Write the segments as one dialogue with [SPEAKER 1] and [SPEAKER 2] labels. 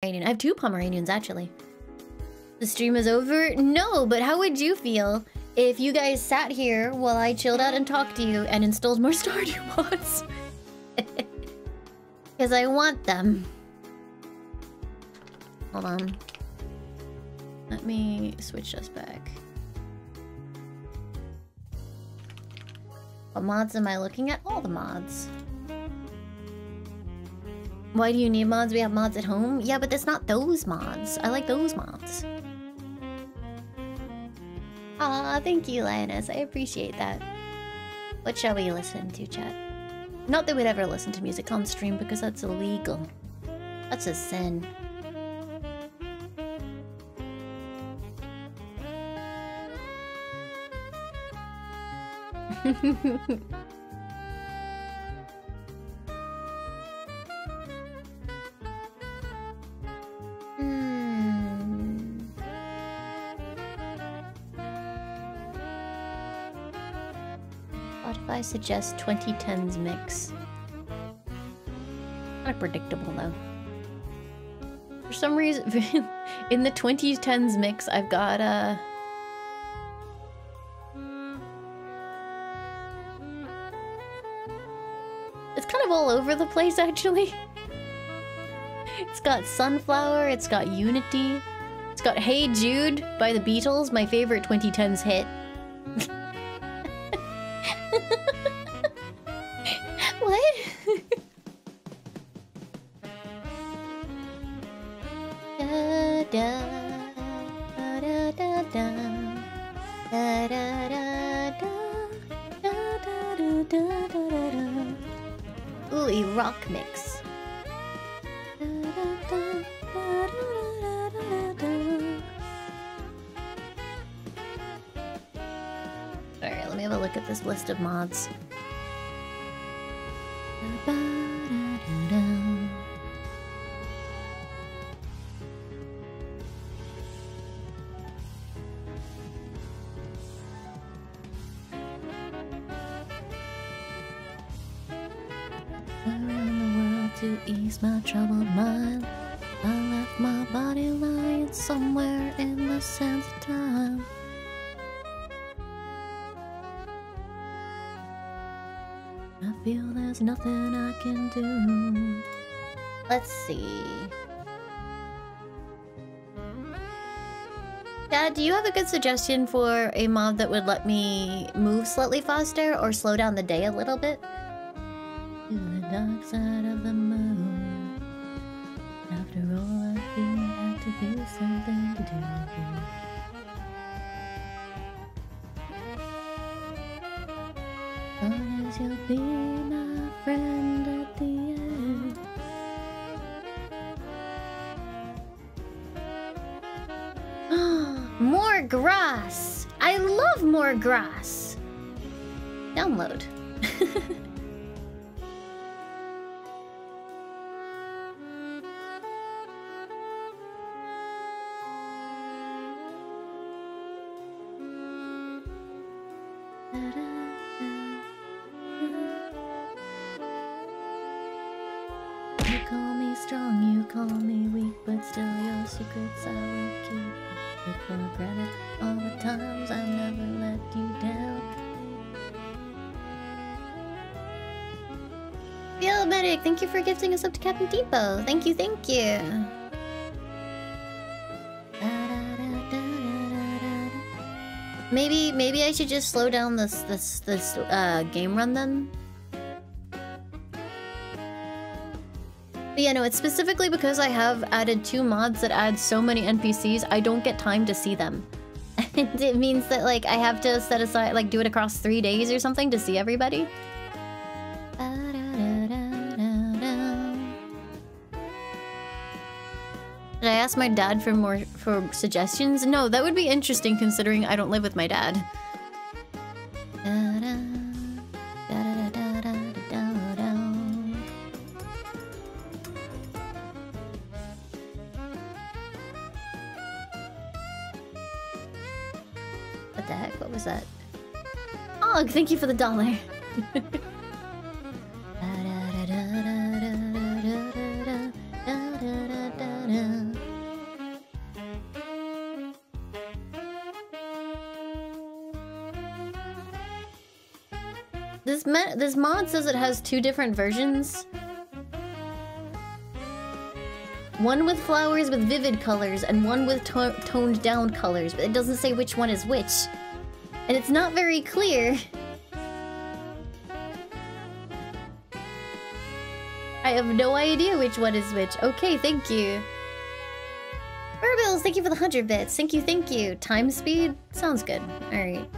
[SPEAKER 1] Pomeranian. I have two Pomeranians, actually. The stream is over? No, but how would you feel if you guys sat here while I chilled out and talked to you and installed more Stardew mods? Because I want them. Hold on. Let me switch us back. What mods am I looking at? All the mods. Why do you need mods? We have mods at home? Yeah, but that's not those mods. I like those mods. Ah, thank you, Lioness. I appreciate that. What shall we listen to, chat? Not that we'd ever listen to music on stream because that's illegal. That's a sin. suggest 2010s mix? Kind of predictable though. For some reason, in the 2010s mix, I've got uh It's kind of all over the place actually. It's got Sunflower, it's got Unity, it's got Hey Jude by the Beatles, my favorite 2010s hit. There's nothing I can do. Let's see. Dad, do you have a good suggestion for a mod that would let me move slightly faster or slow down the day a little bit? You call me strong, you call me weak, but still your secrets I will keep. Took for granted all the times I never let you down. Feel medic, thank you for gifting us up to Captain Depot. Thank you, thank you. Maybe, maybe I should just slow down this, this, this uh, game run then. But yeah, no, it's specifically because I have added two mods that add so many NPCs, I don't get time to see them. And it means that, like, I have to set aside, like, do it across three days or something to see everybody. Ask my dad for more for suggestions? No, that would be interesting considering I don't live with my dad. What the heck? What was that? Oh, thank you for the dollar. This mod says it has two different versions. One with flowers with vivid colors and one with to toned down colors, but it doesn't say which one is which. And it's not very clear. I have no idea which one is which. Okay, thank you. Burbills, thank you for the 100 bits. Thank you, thank you. Time speed? Sounds good. Alright.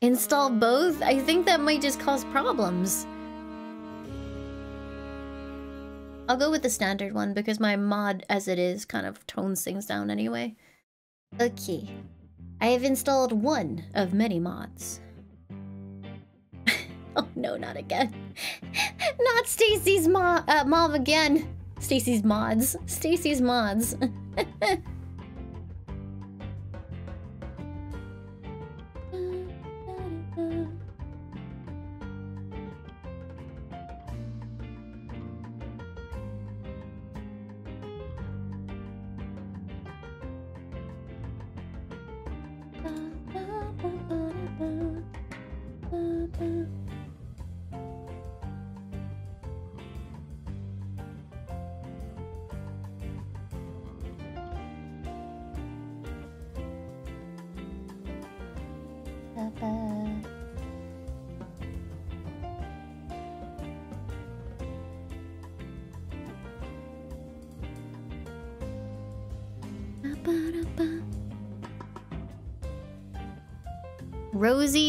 [SPEAKER 1] Install both? I think that might just cause problems. I'll go with the standard one because my mod as it is kind of tones things down anyway. Okay. I have installed one of many mods. oh no, not again. not Stacy's mo uh, mom again. Stacy's mods. Stacy's mods.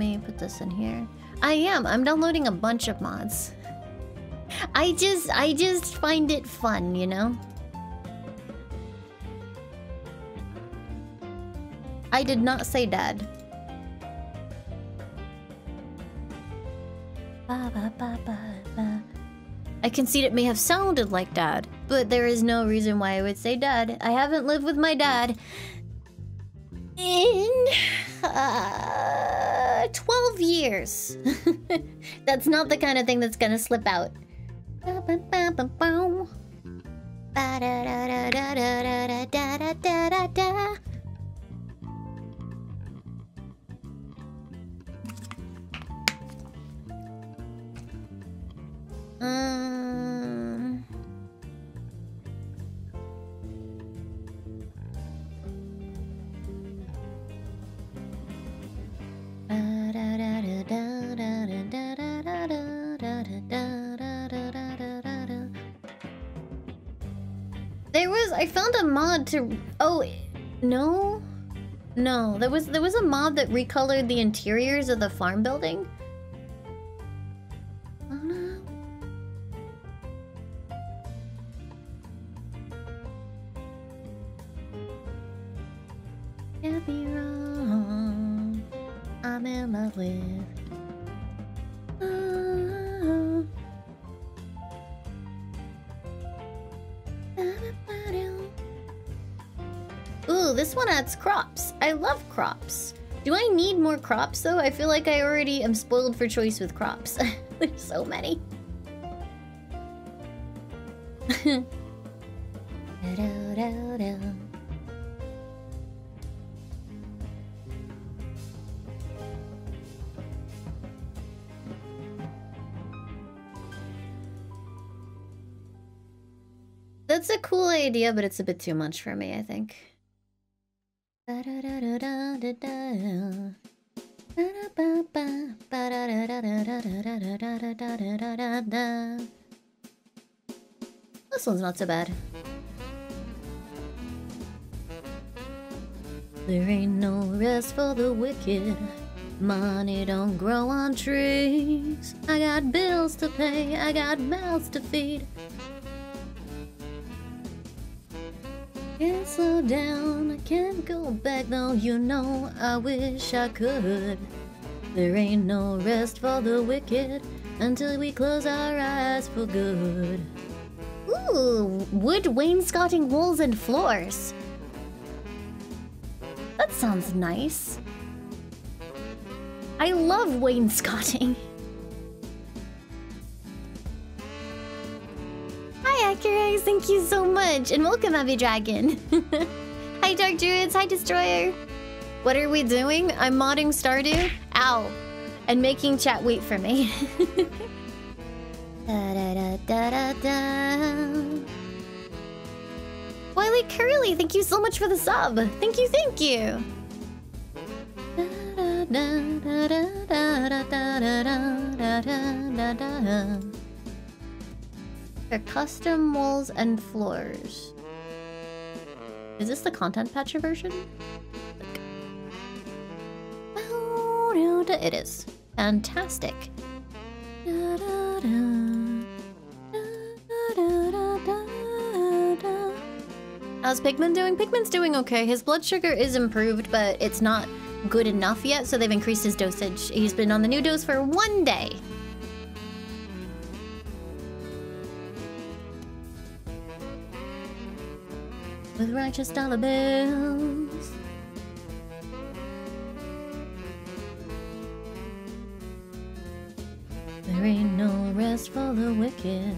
[SPEAKER 1] me put this in here. I am. I'm downloading a bunch of mods. I just I just find it fun, you know? I did not say dad. I concede it may have sounded like dad, but there is no reason why I would say dad. I haven't lived with my dad in uh, 12 years. that's not the kind of thing that's gonna slip out. Um... mod to oh no no there was there was a mod that recolored the interiors of the farm building. Love crops. Do I need more crops though? I feel like I already am spoiled for choice with crops. There's so many. That's a cool idea, but it's a bit too much for me, I think. This one's not so bad. There ain't no rest for the wicked. Money don't grow on trees. I got bills to pay, I got mouths to feed. Can't slow down, I can't go back though, you know I wish I could. There ain't no rest for the wicked until we close our eyes for good. Ooh, wood wainscoting walls and floors. That sounds nice. I love wainscoting. Hi. Thank you so much. And welcome, Abby Dragon. Hi, Dark Druids. Hi, Destroyer. What are we doing? I'm modding Stardew. Ow. And making chat wait for me. da, da, da, da, da, Wiley Curly, thank you so much for the sub. Thank you, thank you. For custom walls and floors. Is this the content patcher version? It is. Fantastic. How's Pigman doing? Pigman's doing okay. His blood sugar is improved, but it's not good enough yet, so they've increased his dosage. He's been on the new dose for one day. With righteous dollar bills. There ain't no rest for the wicked.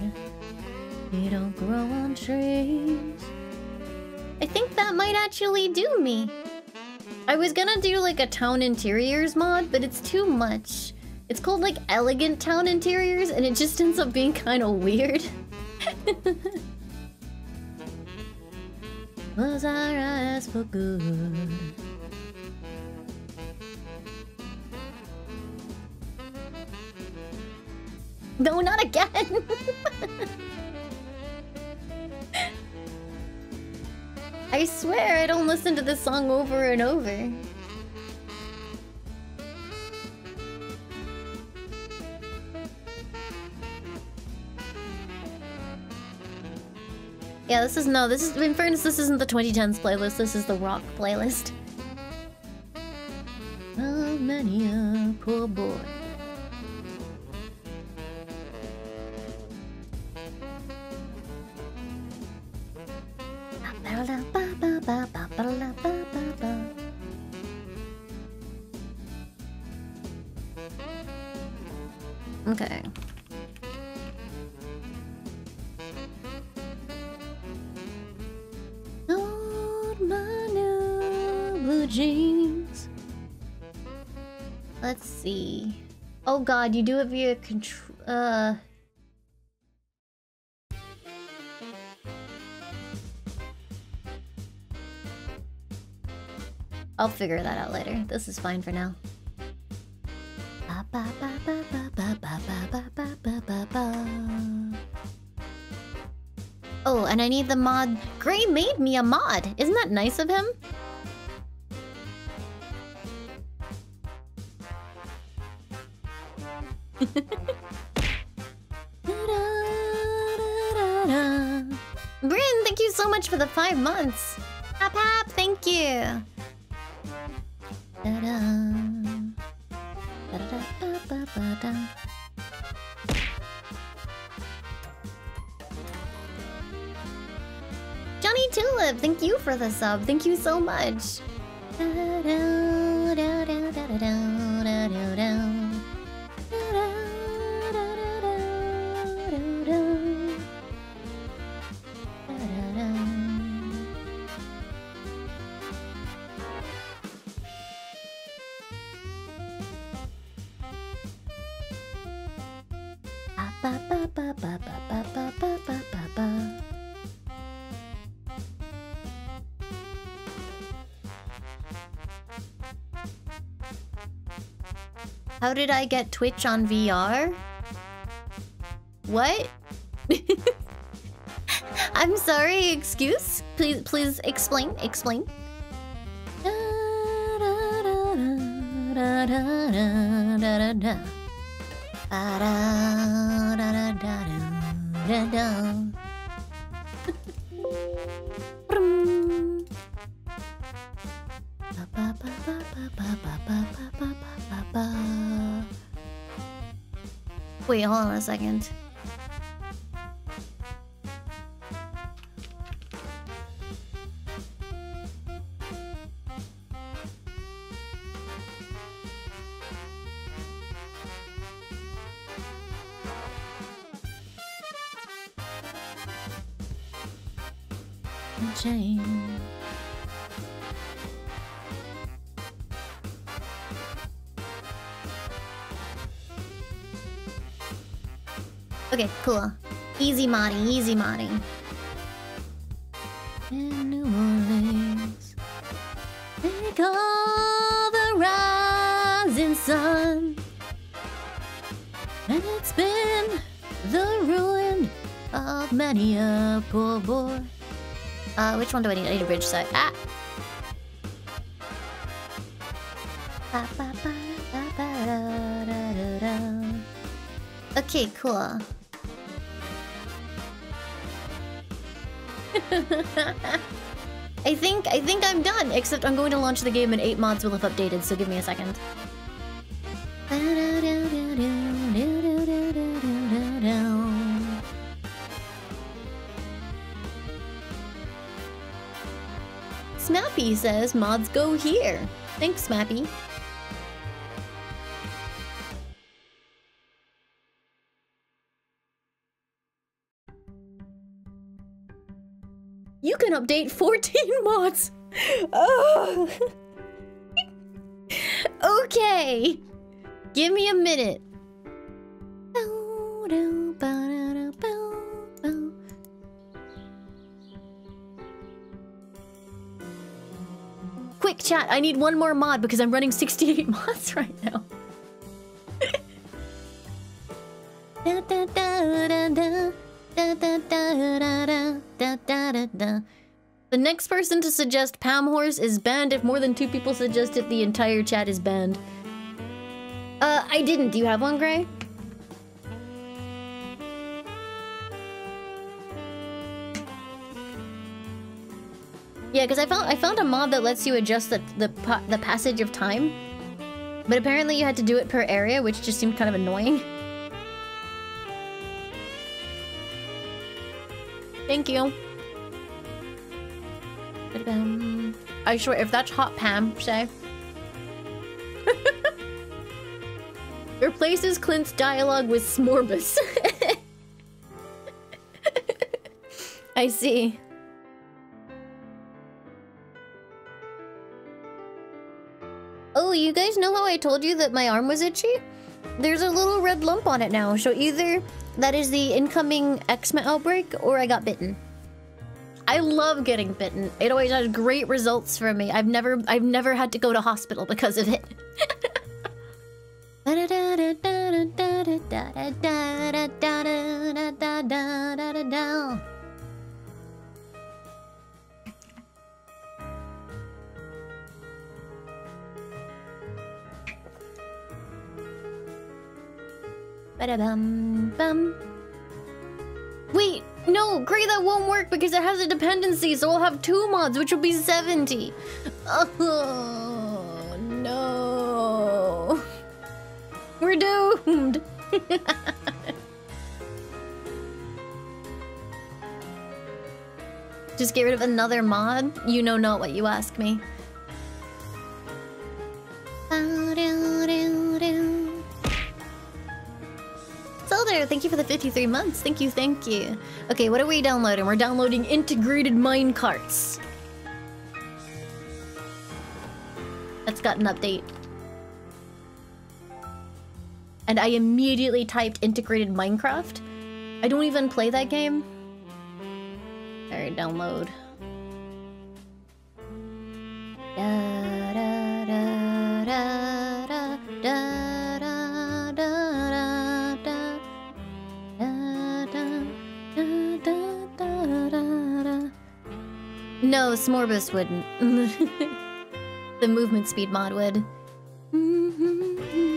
[SPEAKER 1] You don't grow on trees. I think that might actually do me. I was gonna do like a town interiors mod, but it's too much. It's called like elegant town interiors, and it just ends up being kind of weird. Close our eyes for good. No, not again! I swear I don't listen to this song over and over. Yeah, this is no, this is in fairness, this isn't the 2010s playlist, this is the rock playlist. Oh, poor boy. Okay. Let's see. Oh god, you do it via control. Uh. I'll figure that out later. This is fine for now. Oh, and I need the mod. Gray made me a mod. Isn't that nice of him? Bryn, thank you so much for the five months. Hap hap, thank you. Johnny Tulip, thank you for the sub. Thank you so much. How did I get Twitch on VR? What? I'm sorry, excuse? Please please explain, explain. Second. Cool. Easy modding, easy modding. In New Orleans, they call the rising sun. And it's been the ruin of many a poor boy. Uh, which one do I need? I need a bridge set. Ah! Okay, cool. I think I think I'm done, except I'm going to launch the game and eight mods will have updated, so give me a second. Smappy says mods go here. Thanks, Smappy. need one more mod because I'm running 68 mods right now. the next person to suggest Pam Horse is banned if more than two people suggest it, the entire chat is banned. Uh, I didn't. Do you have one, Gray? Yeah, because I found I found a mod that lets you adjust the the pa the passage of time, but apparently you had to do it per area, which just seemed kind of annoying. Thank you. I um, swear, if that's hot Pam, say. Replaces Clint's dialogue with Smorbus. I see. Guys know how I told you that my arm was itchy? There's a little red lump on it now, so either that is the incoming eczema outbreak or I got bitten. I love getting bitten. It always has great results for me. I've never I've never had to go to hospital because of it. Ba-da-bum, bum. Wait, no, Gray, that won't work because it has a dependency, so we'll have two mods, which will be 70. Oh, no. We're doomed. Just get rid of another mod? You know not what you ask me. Thank you for the 53 months. Thank you, thank you. Okay, what are we downloading? We're downloading integrated mine carts. That's got an update. And I immediately typed integrated Minecraft. I don't even play that game. Alright, download. Da, da, da, No, Smorbus wouldn't. the movement speed mod would.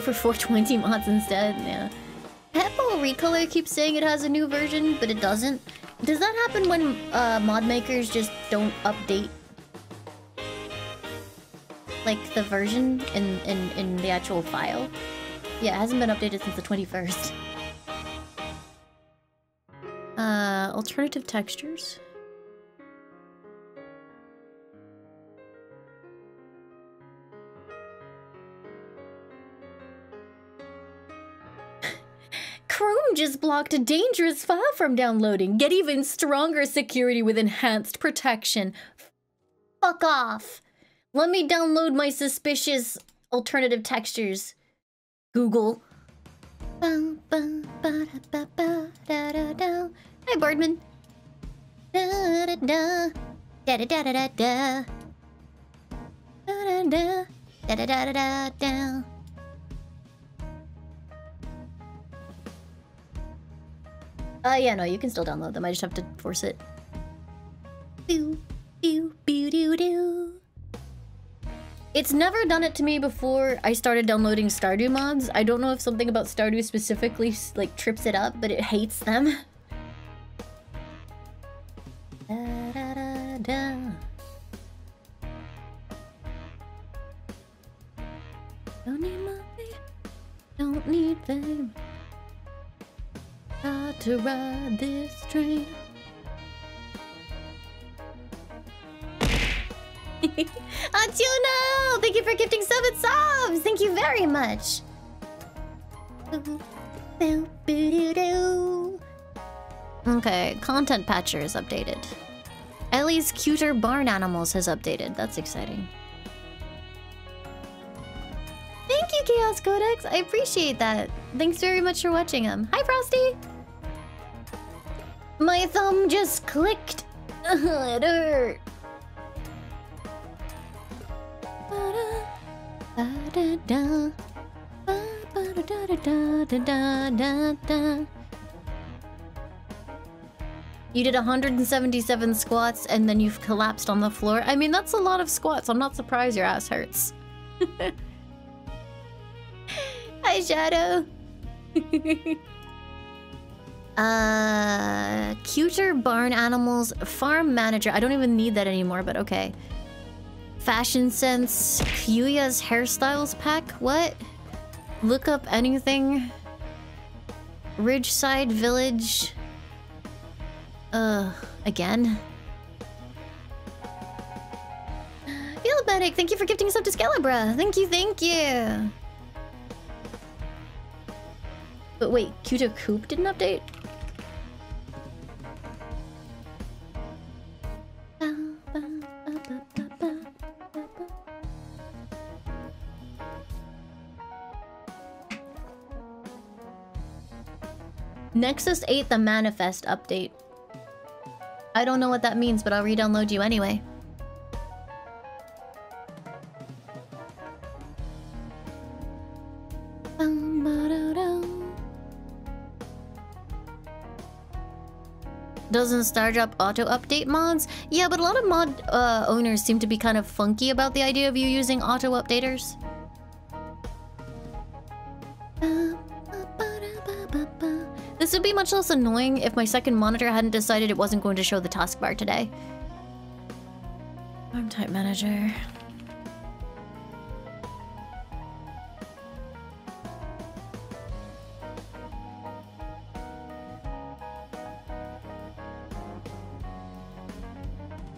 [SPEAKER 1] for 420 mods instead, yeah. Peppo Recolor keeps saying it has a new version, but it doesn't. Does that happen when uh, mod makers just don't update like the version in, in, in the actual file? Yeah, it hasn't been updated since the 21st. Uh, alternative textures. Chrome just blocked a dangerous file from downloading. Get even stronger security with enhanced protection. Fuck off. Let me download my suspicious alternative textures. Google. Hi, Birdman. Da da da. Da da da da da da. Da da da. Da da da da Uh, yeah, no, you can still download them. I just have to force it. It's never done it to me before I started downloading Stardew mods. I don't know if something about Stardew specifically, like, trips it up, but it hates them. Da, da, da. Don't need money, don't need fame. Got to ride this train. Thank you for gifting seven subs! Thank you very much! Okay, content patcher is updated. Ellie's cuter barn animals has updated. That's exciting. Thank you, Chaos Codex. I appreciate that. Thanks very much for watching them. Hi, Frosty! My thumb just clicked. it hurt. You did 177 squats and then you've collapsed on the floor. I mean, that's a lot of squats. I'm not surprised your ass hurts. Hi, Shadow. uh, cuter barn animals farm manager. I don't even need that anymore, but okay. Fashion sense. Kyuya's hairstyles pack. What? Look up anything. Ridgeside Village. Uh, again. Philibedic, thank you for gifting us up to Scalibra. Thank you, thank you. But wait, Cuter Coop didn't update? Nexus 8 the manifest update. I don't know what that means, but I'll re-download you anyway. Doesn't Stardrop auto-update mods? Yeah, but a lot of mod uh, owners seem to be kind of funky about the idea of you using auto-updaters. This would be much less annoying if my second monitor hadn't decided it wasn't going to show the taskbar today. Farm type manager.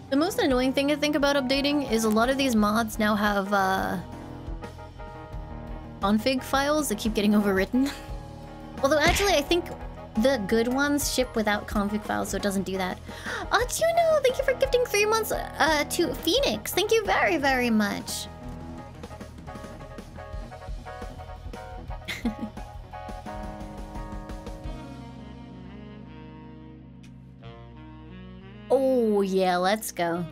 [SPEAKER 1] The most annoying thing I think about updating is a lot of these mods now have uh, config files that keep getting overwritten. Although actually I think the good ones ship without config files, so it doesn't do that. Artuno, thank you for gifting three months uh, to Phoenix. Thank you very, very much. oh, yeah, let's go.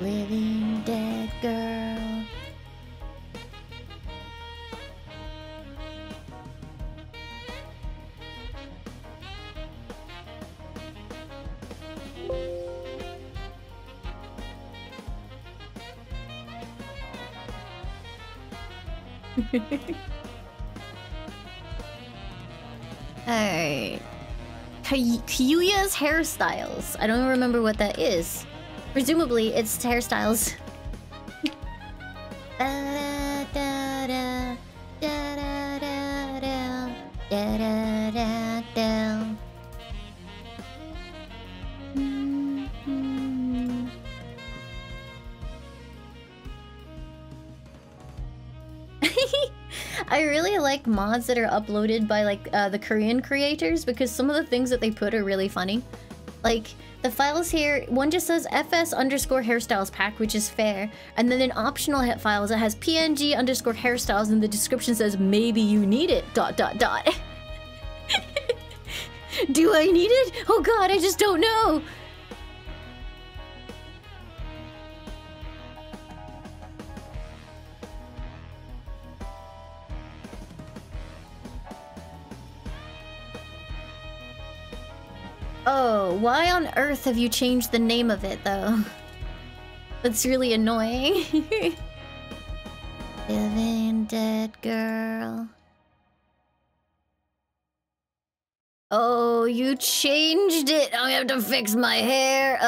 [SPEAKER 1] Living dead girl. Alright. Kyuya's hairstyles. I don't remember what that is. Presumably, it's hairstyles. I really like mods that are uploaded by like uh, the Korean creators because some of the things that they put are really funny. Like, the files here, one just says fs underscore hairstyles pack, which is fair. And then in optional hit files, it has png underscore hairstyles and the description says maybe you need it, dot dot dot. Do I need it? Oh god, I just don't know. Earth have you changed the name of it, though? That's really annoying. Living dead girl. Oh, you changed it. I have to fix my hair.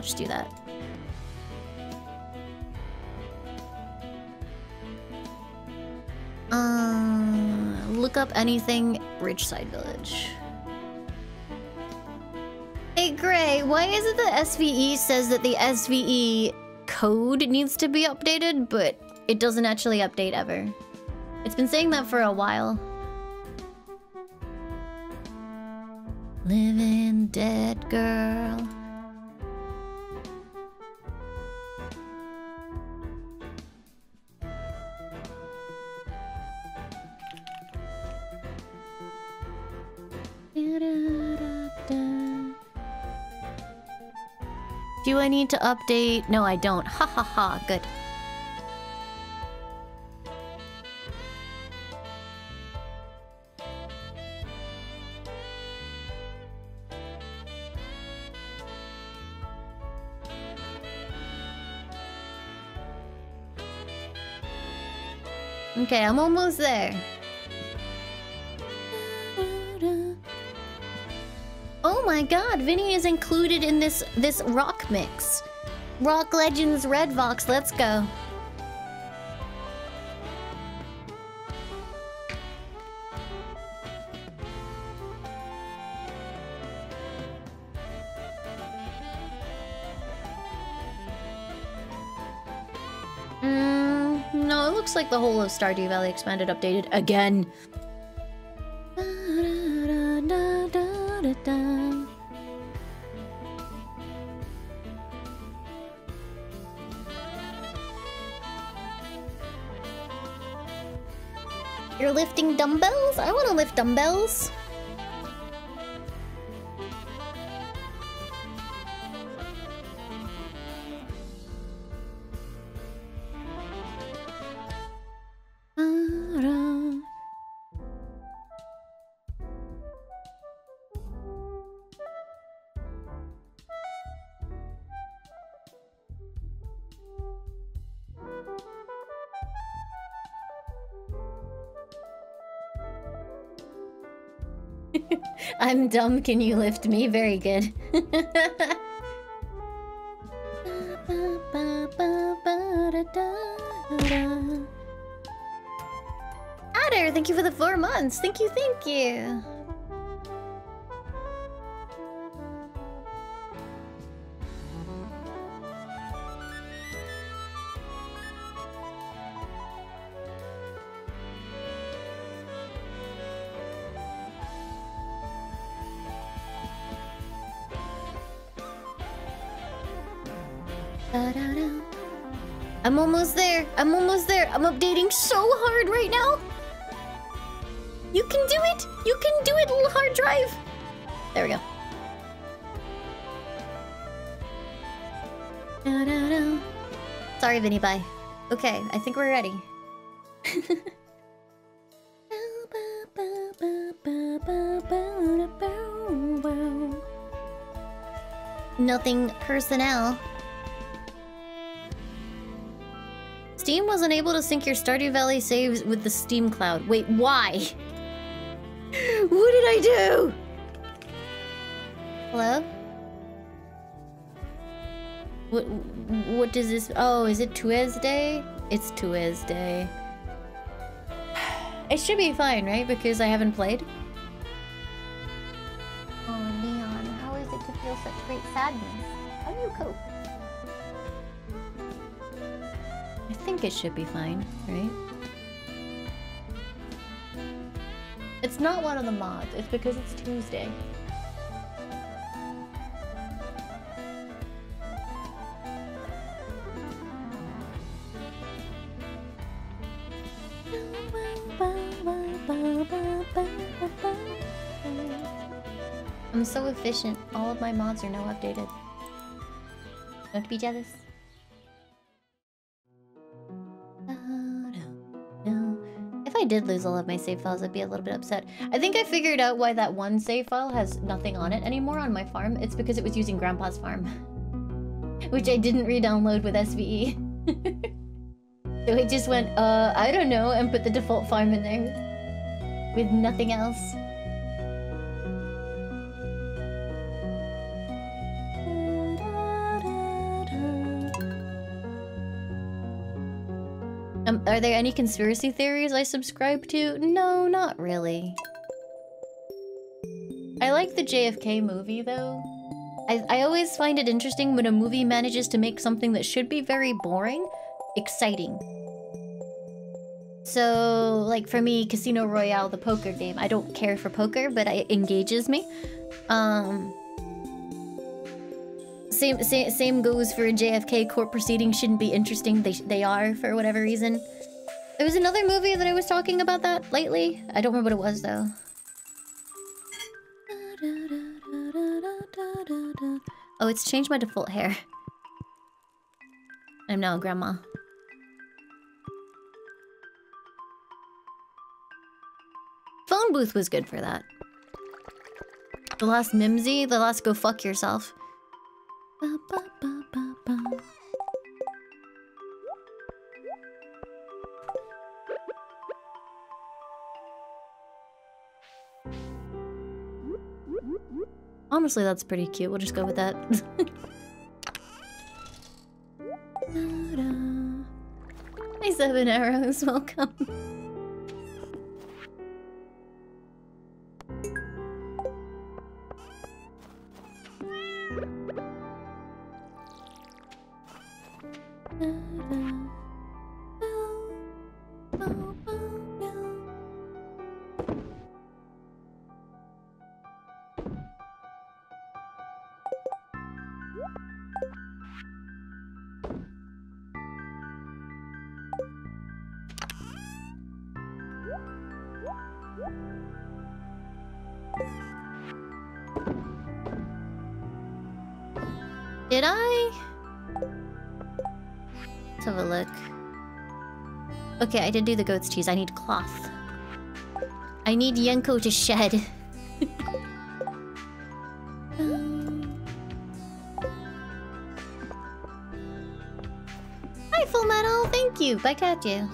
[SPEAKER 1] I'll just do that. Uh, look up anything Ridgeside Village. Hey Gray, why is it the SVE says that the SVE code needs to be updated, but it doesn't actually update ever? It's been saying that for a while. Living dead girl. Do I need to update? No, I don't. Ha ha ha. Good. Okay, I'm almost there. My god, Vinny is included in this this rock mix. Rock Legends Red Vox, let's go. Mm, no, it looks like the whole of Stardew Valley Expanded updated again. dumbbells. I'm dumb, can you lift me? Very good. Adder, thank you for the four months. Thank you, thank you. I'm updating so hard right now. You can do it. You can do it, little hard drive. There we go. Da-da-da. Sorry, Vinny. Bye. Okay, I think we're ready. Nothing personnel. Steam wasn't able to sync your Stardew Valley saves with the Steam Cloud. Wait, why? what did I do? Hello? What what does this Oh, is it Tuesday? It's Tuesday. It should be fine, right? Because I haven't played. It should be fine, right? It's not one of the mods, it's because it's Tuesday. I'm so efficient. All of my mods are now updated. Don't be jealous. Lose all of my save files, I'd be a little bit upset. I think I figured out why that one save file has nothing on it anymore on my farm. It's because it was using Grandpa's farm. Which I didn't re-download with SVE. so it just went, uh, I don't know, and put the default farm in there. With nothing else. Are there any conspiracy theories I subscribe to? No, not really. I like the JFK movie, though. I, I always find it interesting when a movie manages to make something that should be very boring, exciting. So, like for me, Casino Royale, the poker game, I don't care for poker, but it engages me. Um, same, same, same goes for JFK. Court proceedings shouldn't be interesting. They, they are, for whatever reason. There was another movie that I was talking about that lately. I don't remember what it was, though. Oh, it's changed my default hair. I'm now grandma. Phone booth was good for that. The last Mimsy, the last go fuck yourself. Ba, ba, ba, Honestly, that's pretty cute. We'll just go with that. Hi, Seven Arrows. Welcome. Okay, I did do the goat's cheese. I need cloth. I need Yenko to shed. Hi, Full Metal. Thank you. At you.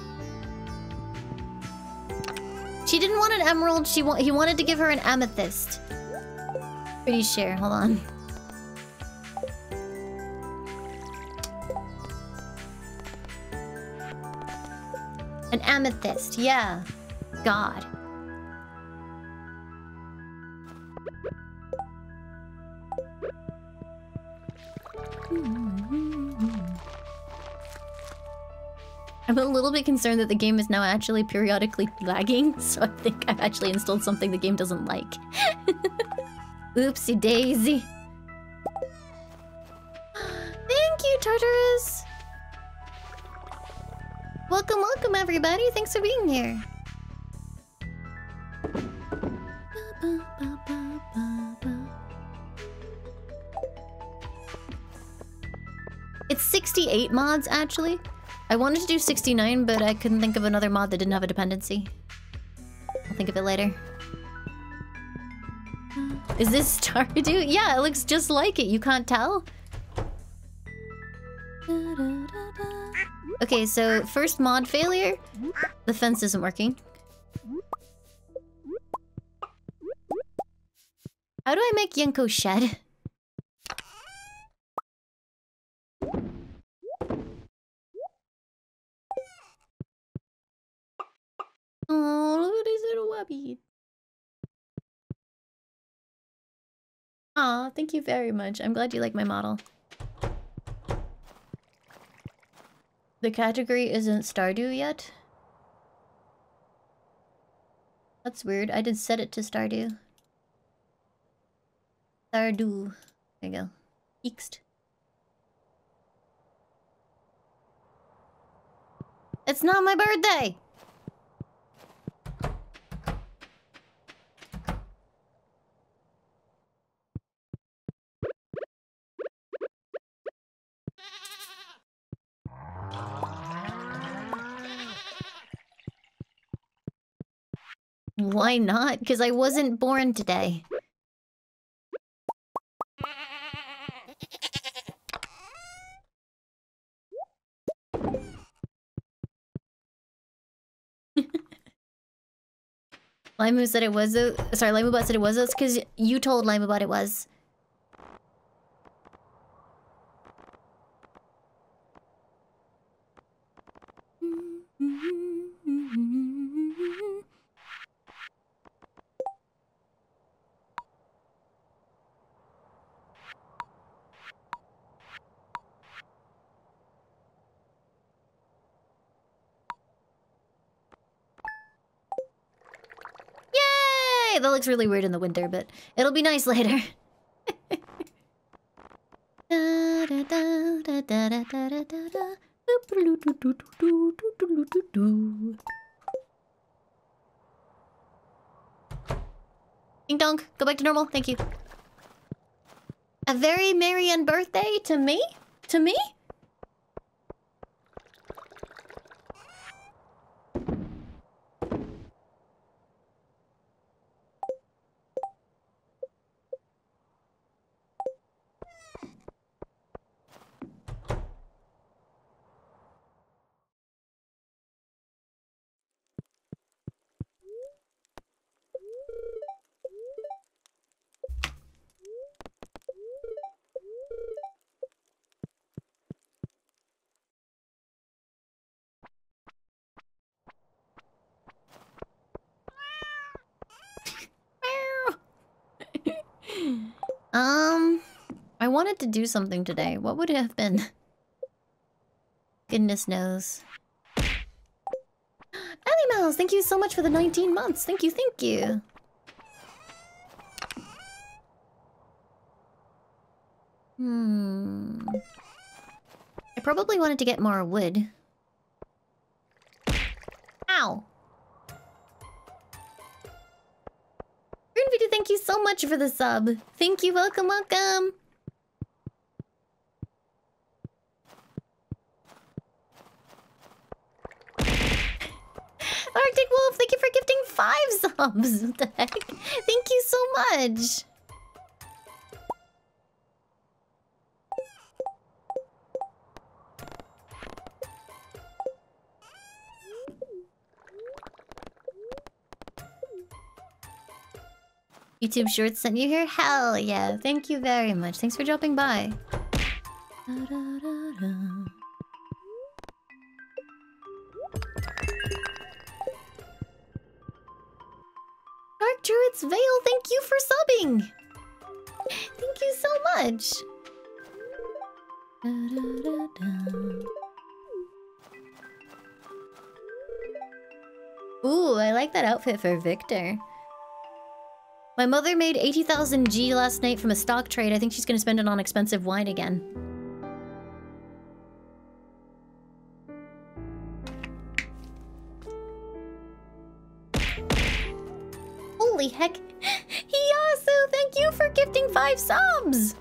[SPEAKER 1] She didn't want an emerald. She wa he wanted to give her an amethyst. Pretty sure. Hold on. Amethyst, yeah. God. I'm a little bit concerned that the game is now actually periodically lagging, so I think I've actually installed something the game doesn't like. Oopsie daisy. Thanks for being here. It's 68 mods, actually. I wanted to do 69, but I couldn't think of another mod that didn't have a dependency. I'll think of it later. Is this Stardew? Yeah, it looks just like it. You can't tell? Okay, so first mod failure. The fence isn't working. How do I make Yenko shed? Oh, look at his little wubby. Aw, thank you very much. I'm glad you like my model. The category isn't Stardew yet? That's weird. I did set it to Stardew. Stardew. There you go. Eekst. It's not my birthday! Why not? Because I wasn't born today. Laimu said it was. Uh, sorry, Limubot said it was. us because you told Limubot it was. Hey, that looks really weird in the winter, but it'll be nice later. Ding dong, go back to normal, thank you. A very merry and birthday to me? To me? Wanted to do something today. What would it have been? Goodness knows. Ellie Mouse, thank you so much for the 19 months. Thank you, thank you. Hmm. I probably wanted to get more wood. Ow! Greenvita, thank you so much for the sub. Thank you, welcome, welcome. Arctic Wolf, thank you for gifting five subs. What the heck? Thank you so much. YouTube Shorts sent you here? Hell yeah. Thank you very much. Thanks for dropping by. Outfit for Victor. My mother made 80,000 G last night from a stock trade. I think she's gonna spend it on expensive wine again. Holy heck! Hiyasu, thank you for gifting five subs!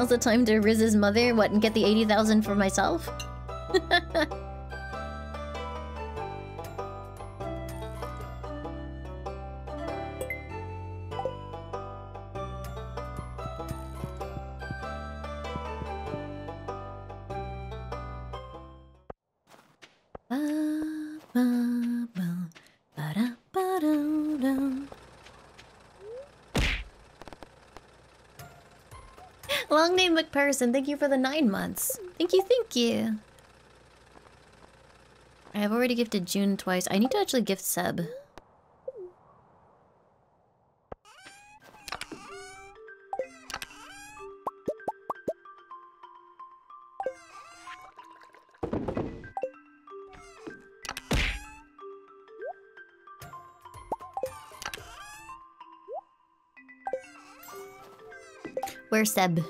[SPEAKER 1] Now's the time to Riz's mother, what, and get the 80,000 for myself? Name thank you for the nine months. Thank you, thank you. I have already gifted June twice. I need to actually gift Seb. Where's Seb?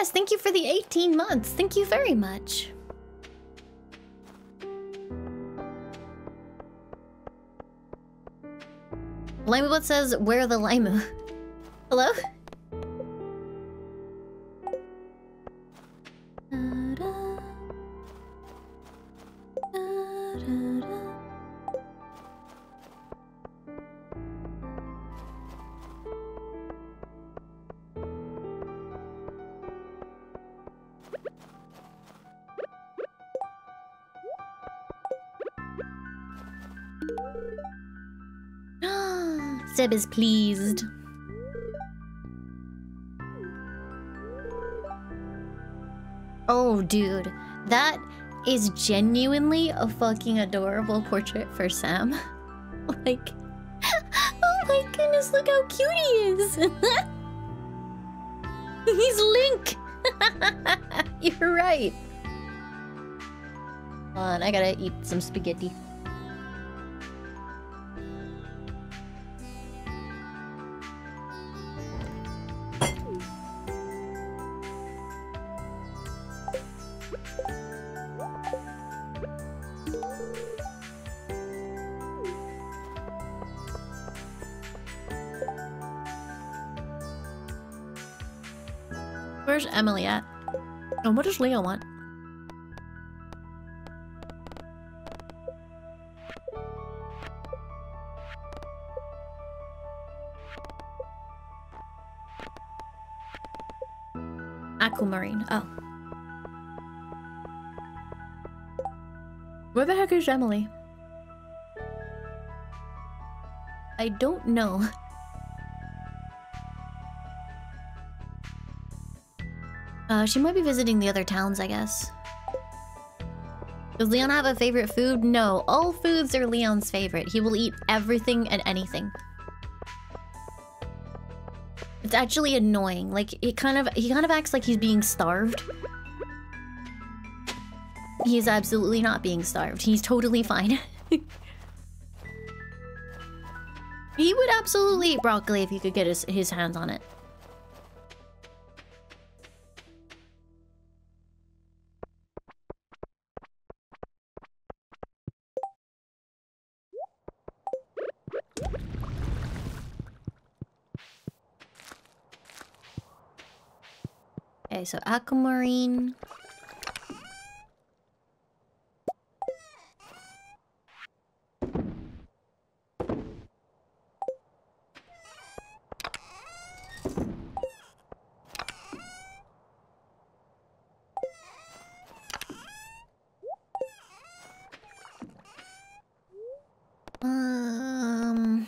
[SPEAKER 1] Drencast, thank you for the 18 months. Thank you very much. Limebot says, where the Laimu? Hello? Seb is pleased. Oh, dude. That is genuinely a fucking adorable portrait for Sam. like, oh my goodness, look how cute he is. He's Link. You're right. Hold on, I gotta eat some spaghetti. Where's Emily at? And what does Leo want? Aquamarine. Oh. Where the heck is Emily? I don't know. Uh, she might be visiting the other towns, I guess. Does Leon have a favorite food? No. All foods are Leon's favorite. He will eat everything and anything. It's actually annoying. Like, he kind of he kind of acts like he's being starved. He's absolutely not being starved. He's totally fine. he would absolutely eat broccoli if he could get his, his hands on it. So aquamarine. Um...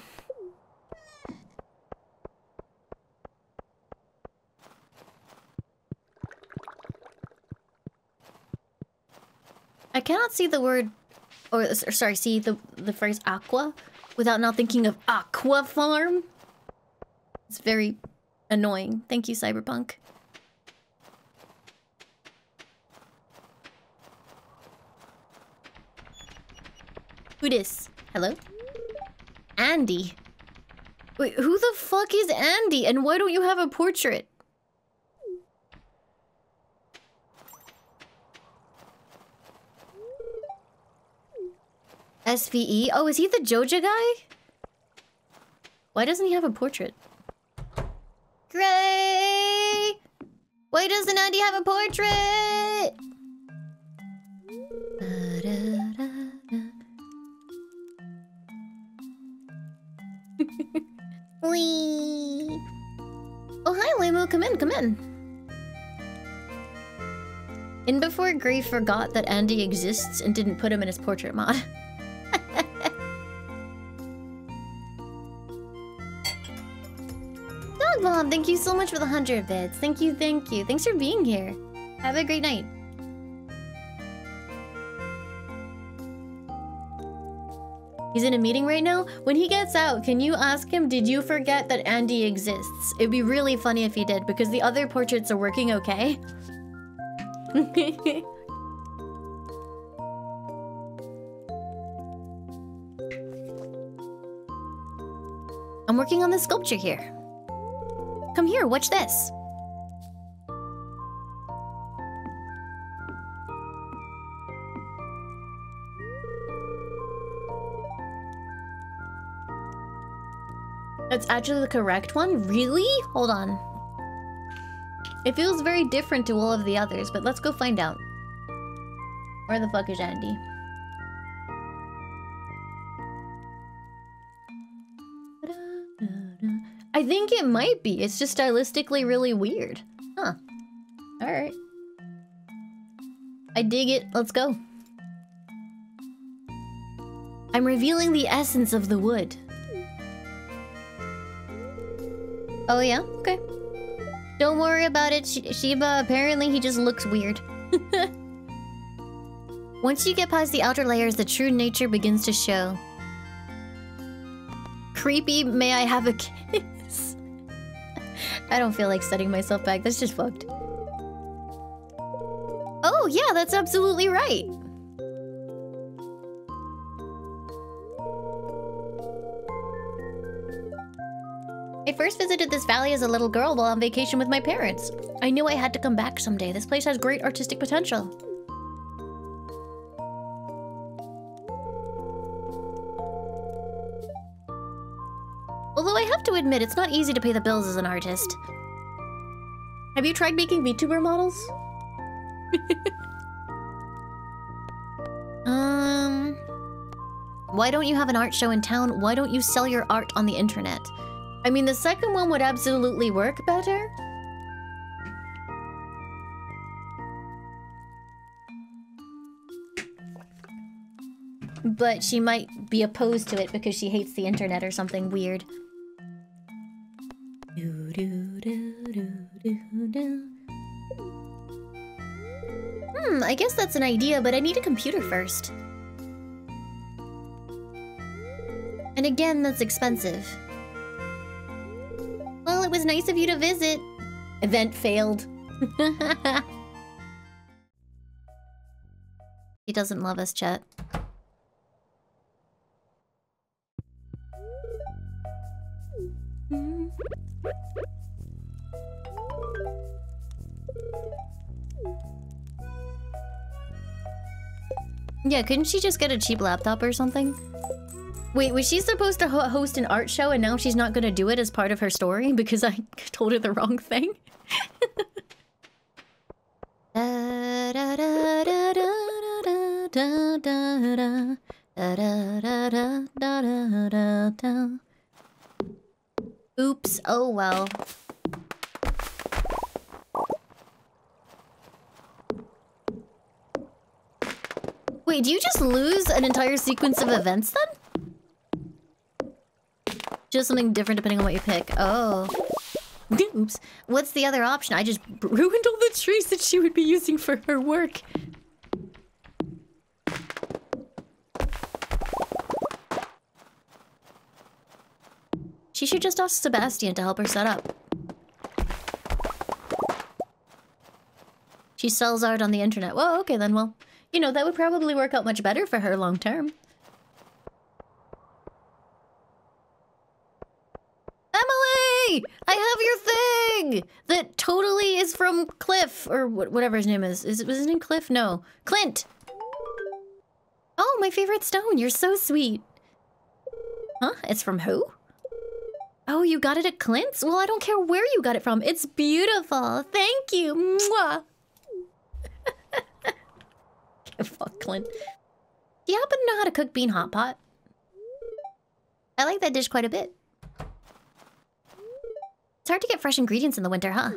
[SPEAKER 1] See the word, or, or sorry, see the the phrase aqua without now thinking of aqua farm. It's very annoying. Thank you, Cyberpunk. Who dis? Hello? Andy. Wait, who the fuck is Andy? And why don't you have a portrait? SVE? Oh, is he the Joja guy? Why doesn't he have a portrait? Gray! Why doesn't Andy have a portrait? Wee. Oh, hi, Laimu. Come in, come in. In before Gray forgot that Andy exists and didn't put him in his portrait mod. so much for the 100 bits. Thank you, thank you. Thanks for being here. Have a great night. He's in a meeting right now. When he gets out, can you ask him, did you forget that Andy exists? It'd be really funny if he did, because the other portraits are working okay. I'm working on the sculpture here. Come here, watch this. That's actually the correct one? Really? Hold on. It feels very different to all of the others, but let's go find out. Where the fuck is Andy? Think it might be. It's just stylistically really weird. Huh. Alright. I dig it. Let's go. I'm revealing the essence of the wood. Oh yeah? Okay. Don't worry about it, Sh Shiba. Apparently he just looks weird. Once you get past the outer layers, the true nature begins to show. Creepy, may I have a? I don't feel like setting myself back. That's just fucked. Oh, yeah, that's absolutely right. I first visited this valley as a little girl while on vacation with my parents. I knew I had to come back someday. This place has great artistic potential. Admit, it's not easy to pay the bills as an artist. Have you tried making VTuber models? um... Why don't you have an art show in town? Why don't you sell your art on the internet? I mean, the second one would absolutely work better. But she might be opposed to it because she hates the internet or something weird. Hmm, I guess that's an idea, but I need a computer first. And again, that's expensive. Well, it was nice of you to visit. Event failed. he doesn't love us, Chet. Yeah, couldn't she just get a cheap laptop or something? Wait, was she supposed to ho host an art show and now she's not gonna do it as part of her story because I told her the wrong thing? Oops, oh well. Wait, do you just lose an entire sequence of events then? Just something different depending on what you pick. Oh. Oops. What's the other option? I just ruined all the trees that she would be using for her work. She should just ask Sebastian to help her set up. She sells art on the internet. Well, okay then, well, you know, that would probably work out much better for her long term. Emily! I have your thing! That totally is from Cliff, or whatever his name is. Is it was his name Cliff? No. Clint! Oh, my favorite stone. You're so sweet. Huh? It's from who? Oh, you got it at Clint's? Well, I don't care where you got it from. It's beautiful. Thank you. Mwah. Fuck Clint. Do you happen to know how to cook bean hot pot? I like that dish quite a bit. It's hard to get fresh ingredients in the winter, huh?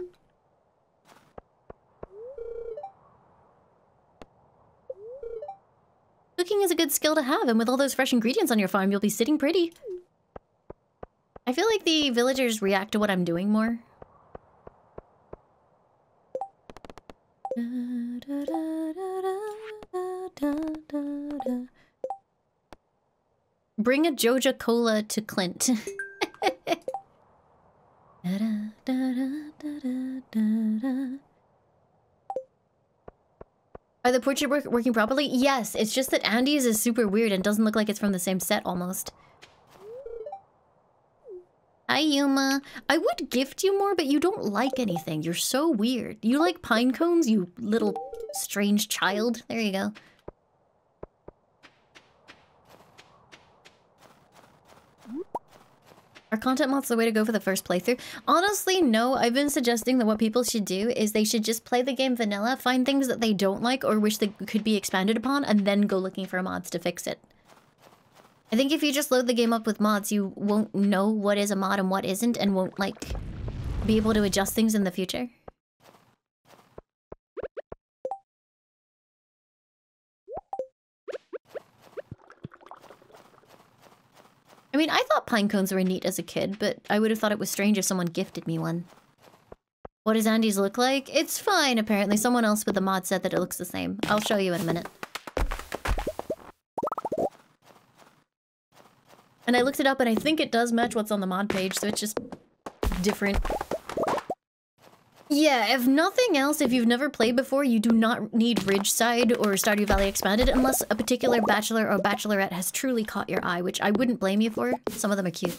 [SPEAKER 1] Cooking is a good skill to have, and with all those fresh ingredients on your farm, you'll be sitting pretty. I feel like the villagers react to what I'm doing more. Bring a Joja Cola to Clint. Are the portrait work working properly? Yes, it's just that Andy's is super weird and doesn't look like it's from the same set almost. Hi, Yuma. I would gift you more, but you don't like anything. You're so weird. You like pine cones, you little strange child? There you go. Are content mods the way to go for the first playthrough? Honestly, no. I've been suggesting that what people should do is they should just play the game vanilla, find things that they don't like or wish they could be expanded upon, and then go looking for mods to fix it. I think if you just load the game up with mods, you won't know what is a mod and what isn't, and won't, like, be able to adjust things in the future. I mean, I thought pine cones were neat as a kid, but I would have thought it was strange if someone gifted me one. What does Andy's look like? It's fine, apparently. Someone else with the mod said that it looks the same. I'll show you in a minute. And I looked it up and I think it does match what's on the mod page, so it's just different. Yeah, if nothing else, if you've never played before, you do not need Ridgeside or Stardew Valley Expanded unless a particular bachelor or bachelorette has truly caught your eye, which I wouldn't blame you for. Some of them are cute.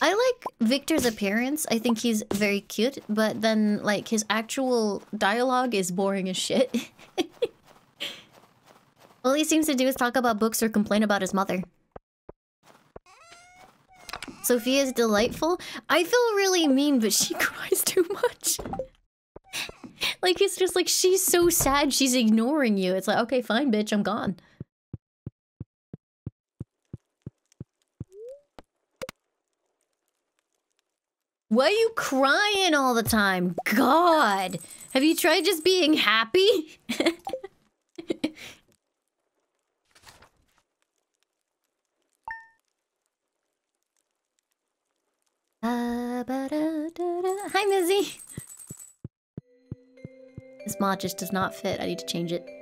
[SPEAKER 1] I like Victor's appearance. I think he's very cute, but then like his actual dialogue is boring as shit. All he seems to do is talk about books or complain about his mother. Sophia is delightful. I feel really mean, but she cries too much. like, it's just like, she's so sad she's ignoring you. It's like, okay, fine, bitch, I'm gone. Why are you crying all the time? God! Have you tried just being happy? Hi, Mizzy! This mod just does not fit. I need to change it.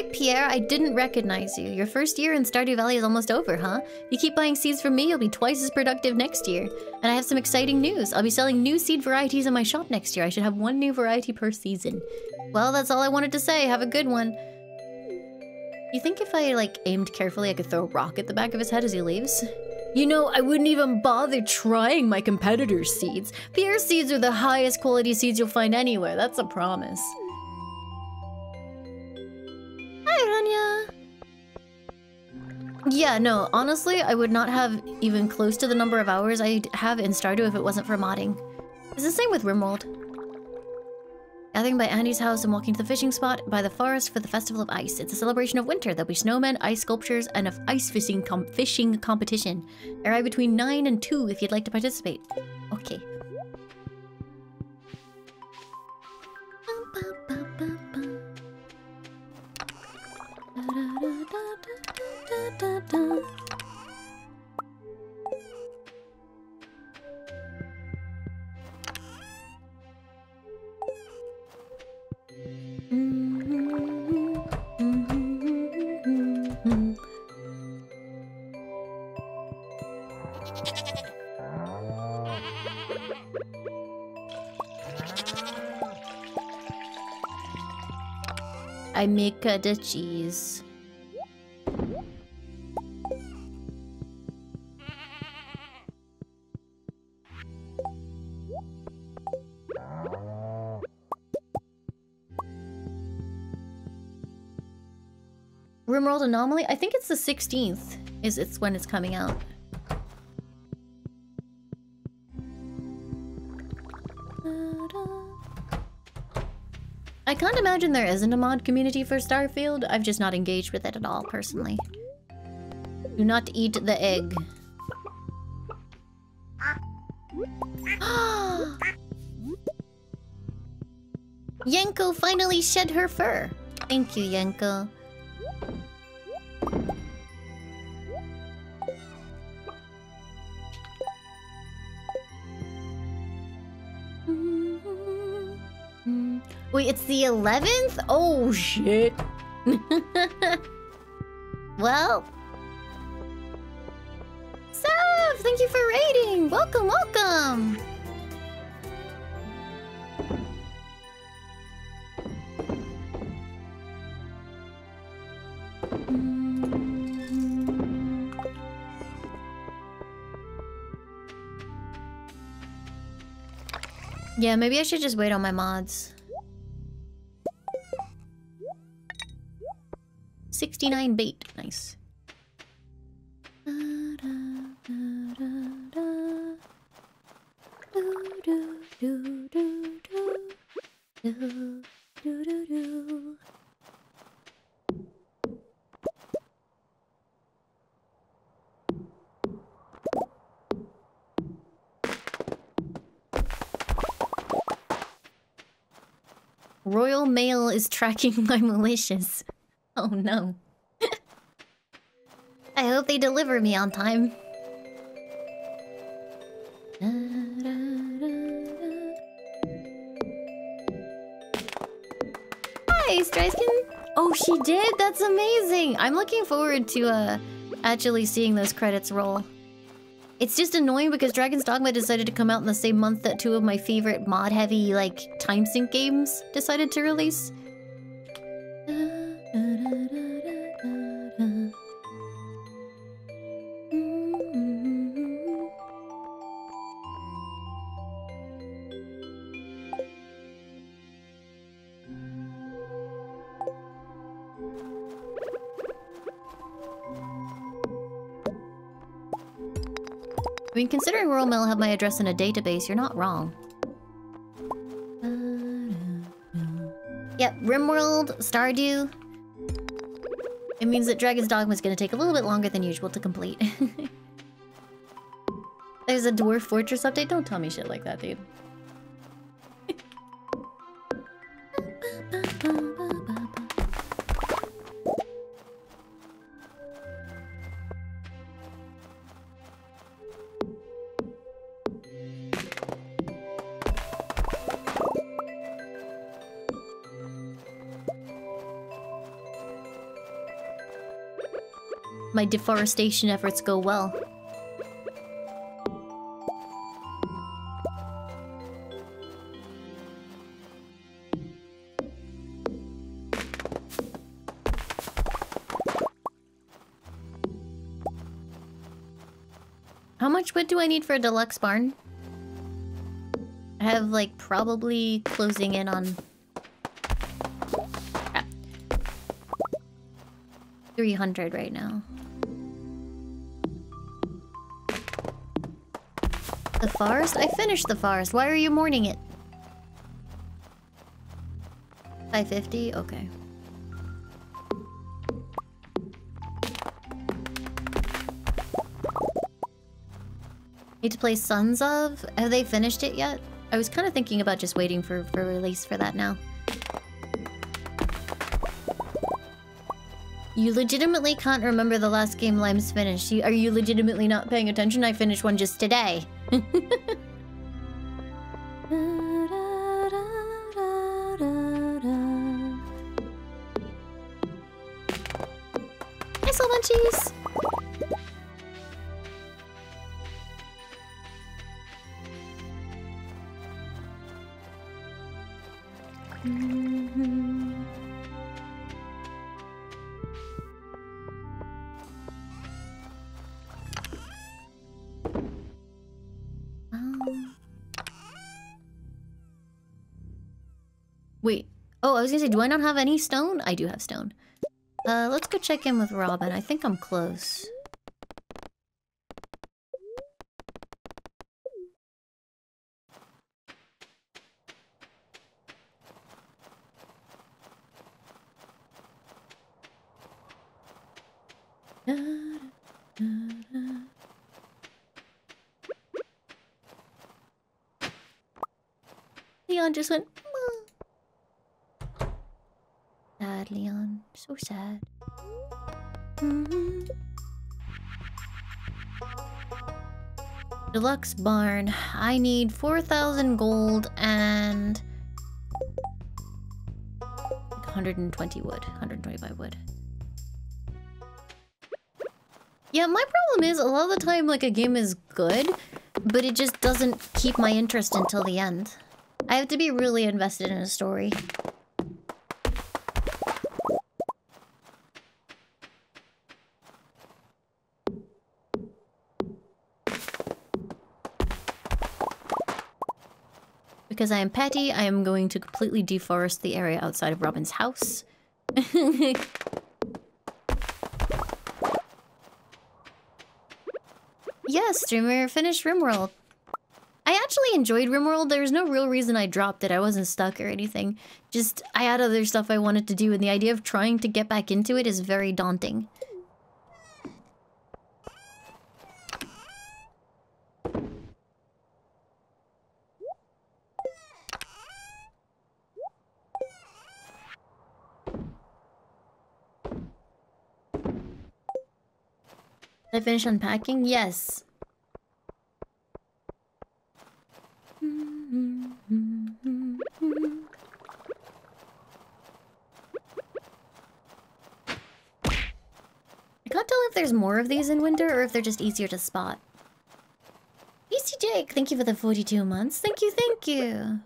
[SPEAKER 1] Hi, Pierre. I didn't recognize you. Your first year in Stardew Valley is almost over, huh? You keep buying seeds from me, you'll be twice as productive next year. And I have some exciting news. I'll be selling new seed varieties in my shop next year. I should have one new variety per season. Well, that's all I wanted to say. Have a good one. You think if I, like, aimed carefully, I could throw a rock at the back of his head as he leaves? You know, I wouldn't even bother trying my competitor's seeds. Pierre's seeds are the highest quality seeds you'll find anywhere. That's a promise. Yeah, no, honestly, I would not have even close to the number of hours I have in Stardew if it wasn't for modding. It's the same with RimWorld. Gathering by Andy's house and walking to the fishing spot by the forest for the Festival of Ice. It's a celebration of winter. There'll be snowmen, ice sculptures, and a ice fishing, com fishing competition. Arrive between 9 and 2 if you'd like to participate. Okay. I make uh, the cheese. Anomaly? I think it's the 16th is it's when it's coming out. I can't imagine there isn't a mod community for Starfield. I've just not engaged with it at all, personally. Do not eat the egg. Yenko finally shed her fur. Thank you, Yenko. It's the 11th? Oh, shit. well. Sav, thank you for raiding. Welcome, welcome. Yeah, maybe I should just wait on my mods. 69 bait. Nice. Royal Mail is tracking my malicious. Oh no. I hope they deliver me on time. Hi, Stryskin! Oh, she did? That's amazing! I'm looking forward to, uh, actually seeing those credits roll. It's just annoying because Dragon's Dogma decided to come out in the same month that two of my favorite mod-heavy, like, time sink games decided to release. Considering Royal Mail have my address in a database, you're not wrong. Yep, Rimworld, Stardew. It means that Dragon's Dogma is going to take a little bit longer than usual to complete. There's a Dwarf Fortress update? Don't tell me shit like that, dude. Deforestation efforts go well. How much wood do I need for a deluxe barn? I have, like, probably closing in on... Ah. 300 right now. Forest? I finished the forest. Why are you mourning it? 550? Okay. Need to play Sons of? Have they finished it yet? I was kind of thinking about just waiting for, for release for that now. You legitimately can't remember the last game Lime's finished. Are you legitimately not paying attention? I finished one just today. 嘿嘿嘿 I was gonna say, do I not have any stone? I do have stone. Uh, let's go check in with Robin. I think I'm close. Leon just went. Sad, Leon. So sad. Mm-hmm. Deluxe barn. I need 4,000 gold and 120 wood. 125 wood. Yeah, my problem is a lot of the time, like, a game is good, but it just doesn't keep my interest until the end. I have to be really invested in a story. Because I am petty, I am going to completely deforest the area outside of Robin's house. yes, streamer, finish RimWorld. I actually enjoyed RimWorld. There's no real reason I dropped it. I wasn't stuck or anything. Just, I had other stuff I wanted to do, and the idea of trying to get back into it is very daunting. Did I finish unpacking? Yes. I can't tell if there's more of these in winter or if they're just easier to spot. Easy Jake, thank you for the 42 months. Thank you, thank you.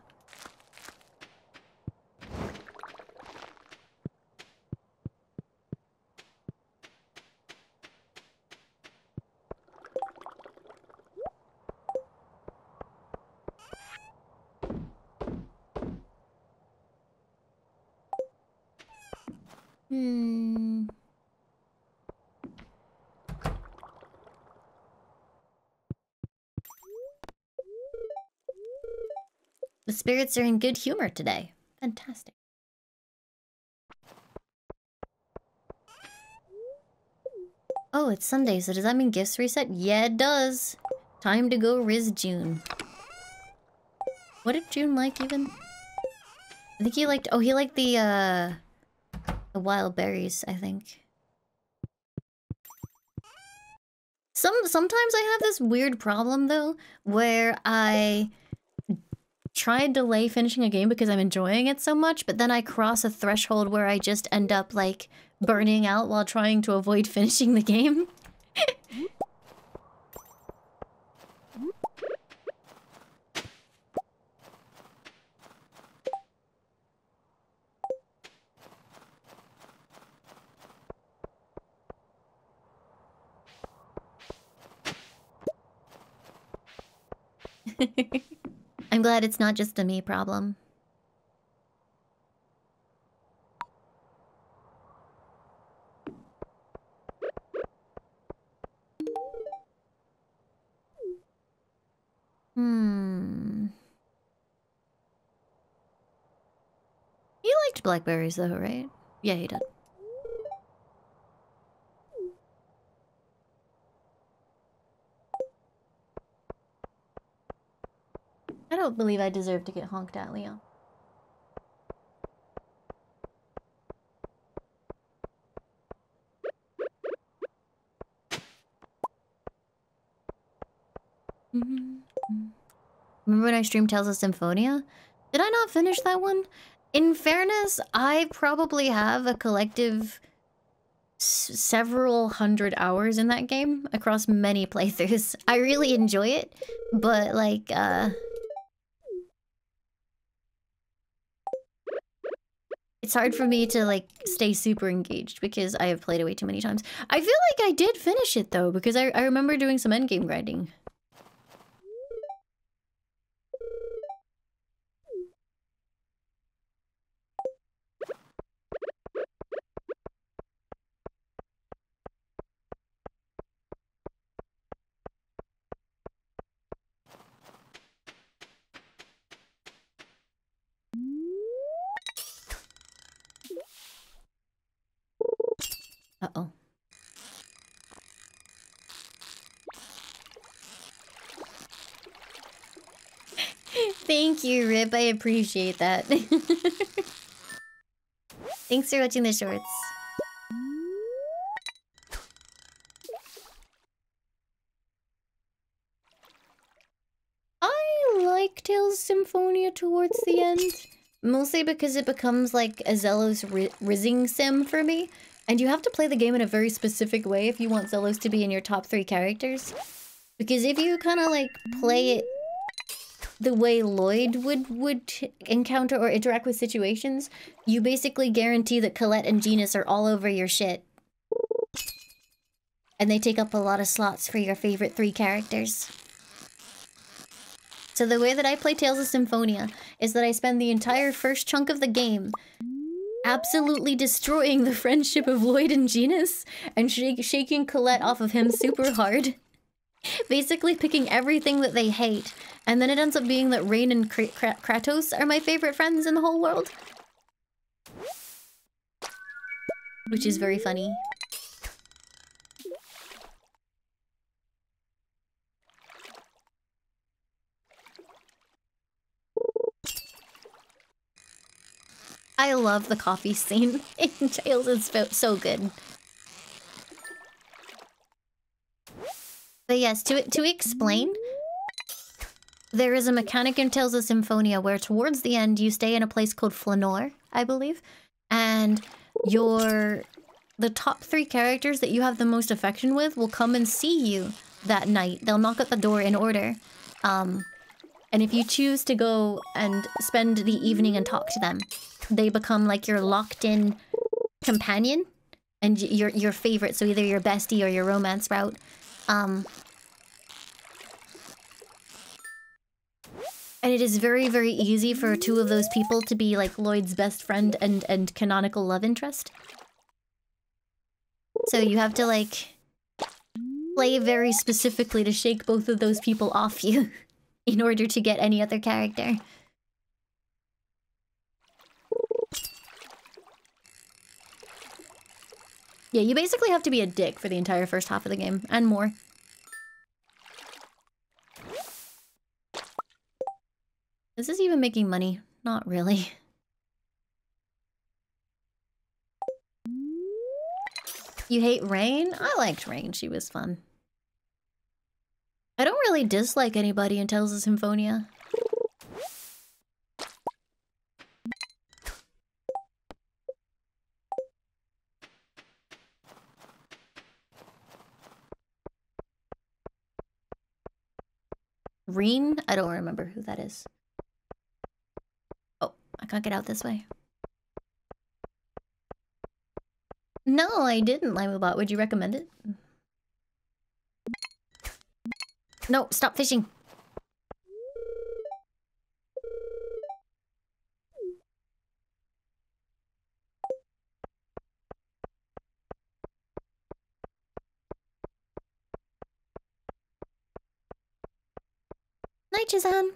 [SPEAKER 1] Spirits are in good humor today. Fantastic. Oh, it's Sunday, so does that mean gifts reset? Yeah, it does. Time to go Riz June. What did June like, even? I think he liked... Oh, he liked the, uh... The wild berries, I think. Some Sometimes I have this weird problem, though, where I try and delay finishing a game because I'm enjoying it so much, but then I cross a threshold where I just end up, like, burning out while trying to avoid finishing the game. I'm glad it's not just a me problem. Hmm. He liked blackberries though, right? Yeah, he did. I don't believe I deserve to get honked at, Leo. Remember when I streamed Tales of Symphonia? Did I not finish that one? In fairness, I probably have a collective several hundred hours in that game across many playthroughs. I really enjoy it, but like, uh... It's hard for me to like stay super engaged because I have played it way too many times. I feel like I did finish it though because I, I remember doing some endgame grinding. Uh-oh. Thank you, Rip. I appreciate that. Thanks for watching the shorts. I like Tales Symphonia towards the end. Mostly because it becomes like a Zelos Rizzing sim for me. And you have to play the game in a very specific way if you want Zelos to be in your top three characters. Because if you kind of like play it the way Lloyd would would encounter or interact with situations, you basically guarantee that Colette and Genis are all over your shit. And they take up a lot of slots for your favorite three characters. So the way that I play Tales of Symphonia is that I spend the entire first chunk of the game absolutely destroying the friendship of Lloyd and Genis and sh shaking Colette off of him super hard. Basically picking everything that they hate. And then it ends up being that Raine and Kr Kr Kratos are my favorite friends in the whole world. Which is very funny. I love the coffee scene in Tales. It's so good. But yes, to to explain, there is a mechanic in Tales of Symphonia where towards the end you stay in a place called Flanoir, I believe, and your the top three characters that you have the most affection with will come and see you that night. They'll knock at the door in order. Um, and if you choose to go and spend the evening and talk to them, they become like your locked-in companion and your your favorite. So either your bestie or your romance route. Um, and it is very, very easy for two of those people to be like Lloyd's best friend and, and canonical love interest. So you have to like play very specifically to shake both of those people off you in order to get any other character. Yeah, you basically have to be a dick for the entire first half of the game, and more. Is this even making money? Not really. You hate Raine? I liked Raine, she was fun. I don't really dislike anybody in Tales of Symphonia. Reen? I don't remember who that is. Oh, I can't get out this way. No, I didn't, Limebot. Would you recommend it? No, stop fishing. Night, Chizan.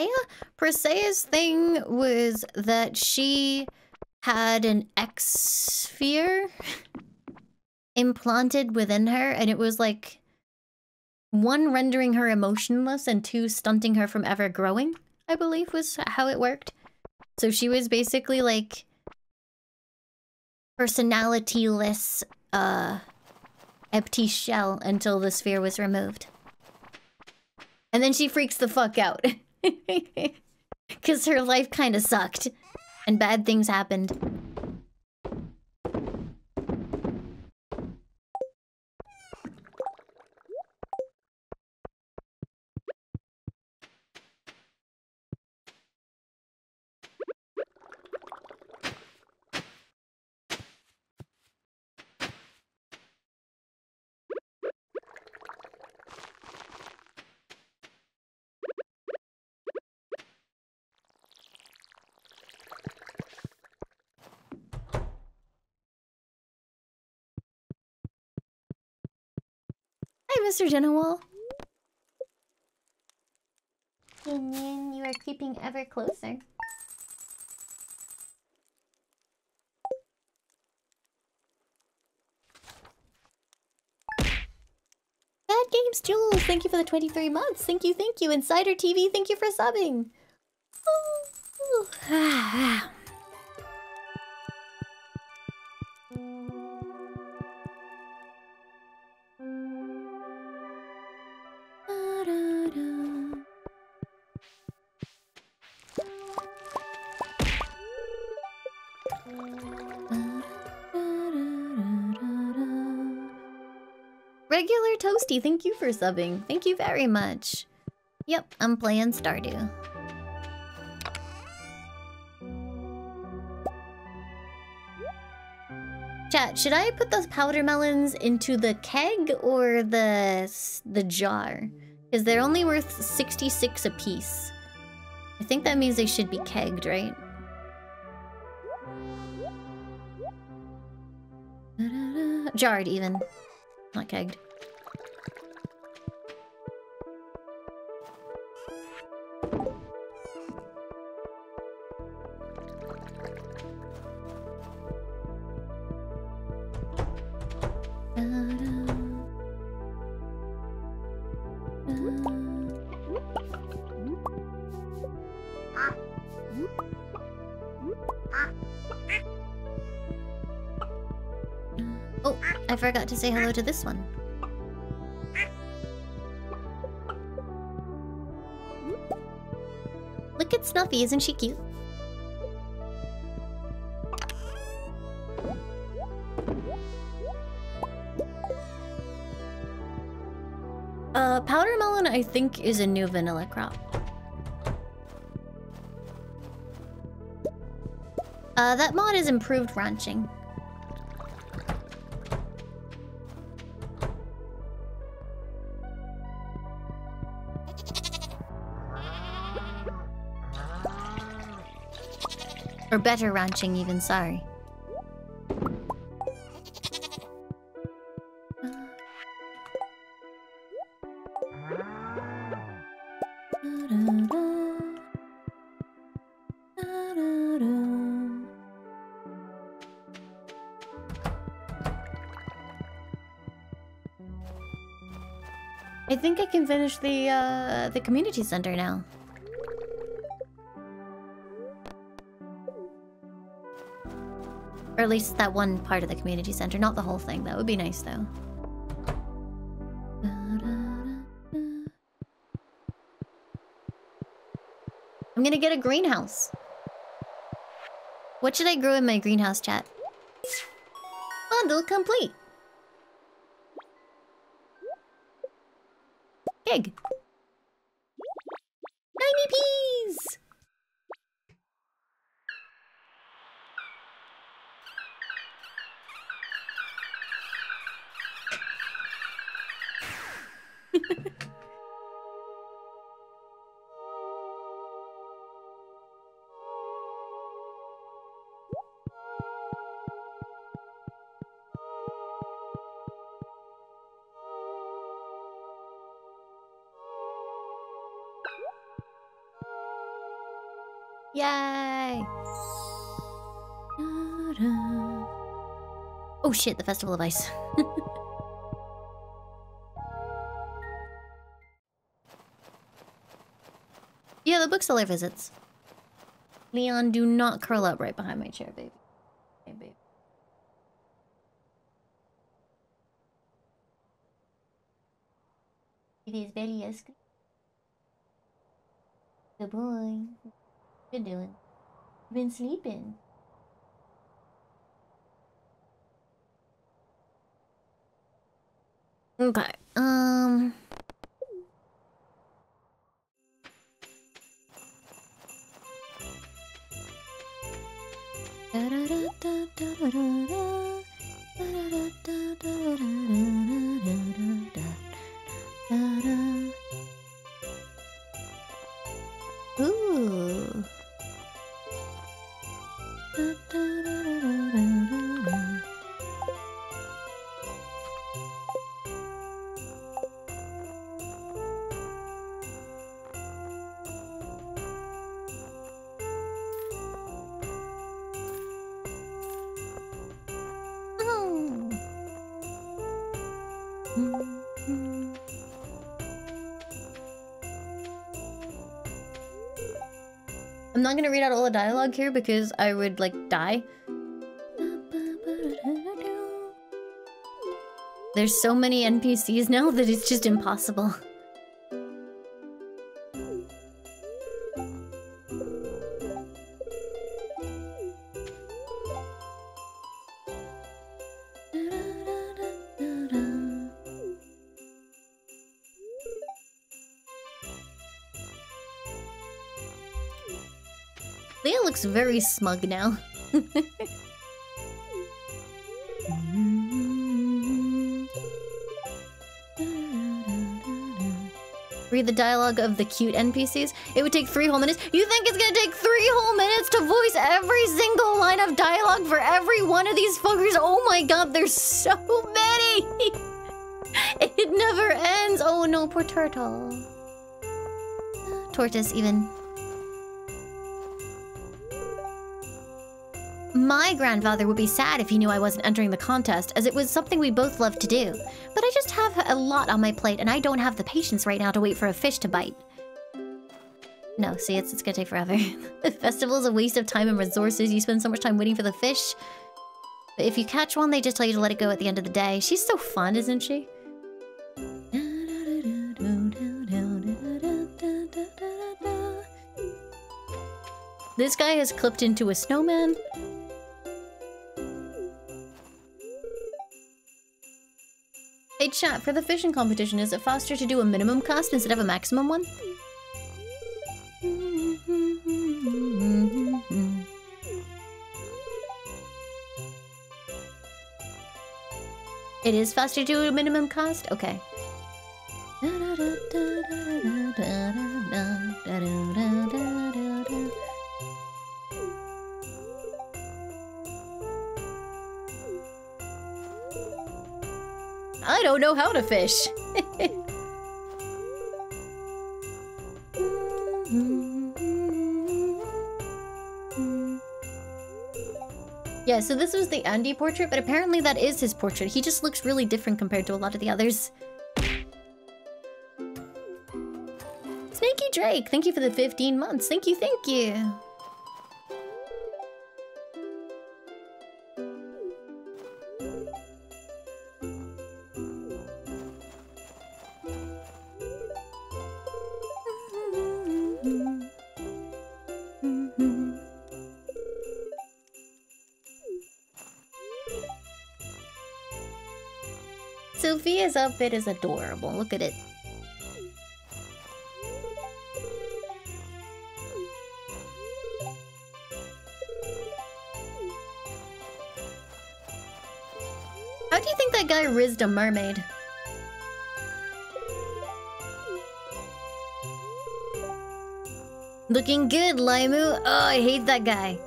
[SPEAKER 1] Presea? Presea's thing was that she had an Exsphere implanted within her, and it was like one rendering her emotionless and two stunting her from ever growing. I believe was how it worked. So she was basically like personalityless, uh, empty shell until the sphere was removed. And then she freaks the fuck out. Because her life kind of sucked. And bad things happened. Mr. Genowal. Union, you are creeping ever closer. Bad Games Jules, thank you for the 23 months. Thank you, thank you. Insider TV, thank you for subbing. Regular Toasty, thank you for subbing. Thank you very much. Yep, I'm playing Stardew. Chat, should I put those powder melons into the keg or the the jar? Because they're only worth 66 a piece. I think that means they should be kegged, right? Jarred, even. Not kegged. Forgot to say hello to this one. Look at Snuffy, isn't she cute? Uh, powder melon, I think, is a new vanilla crop. Uh, that mod is improved ranching. Or better ranching even, sorry. I think I can finish the uh, the community center now. Or at least that one part of the community center, not the whole thing. That would be nice though. I'm gonna get a greenhouse. What should I grow in my greenhouse, chat? Bundle complete. Shit, the Festival of Ice. yeah, the bookseller visits. Leon, do not curl up right behind my chair, baby. Hey, babe. It is very asleep. Good boy. Good doing? Been sleeping. Okay. Um. Ooh. Not gonna read out all the dialogue here because I would like die. There's so many NPCs now that it's just impossible. Looks very smug now. Read the dialogue of the cute NPCs. It would take three whole minutes. You think it's gonna take three whole minutes to voice every single line of dialogue for every one of these fuckers? Oh my god, there's so many! it never ends. Oh no, poor turtle. Tortoise, even. My grandfather would be sad if he knew I wasn't entering the contest, as it was something we both loved to do. But I just have a lot on my plate, and I don't have the patience right now to wait for a fish to bite. No, see, it's, it's gonna take forever. the festival is a waste of time and resources. You spend so much time waiting for the fish. But if you catch one, they just tell you to let it go at the end of the day. She's so fun, isn't she? This guy has clipped into a snowman. Hey chat, for the fishing competition, is it faster to do a minimum cast instead of a maximum one? It is faster to do a minimum cost? Okay. I don't know how to fish. yeah, so this was the Andy portrait, but apparently that is his portrait. He just looks really different compared to a lot of the others. Snaky Drake, thank you for the 15 months. Thank you, thank you. Sophia's outfit is adorable. Look at it. How do you think that guy rizzed a mermaid? Looking good, Laimu. Oh, I hate that guy.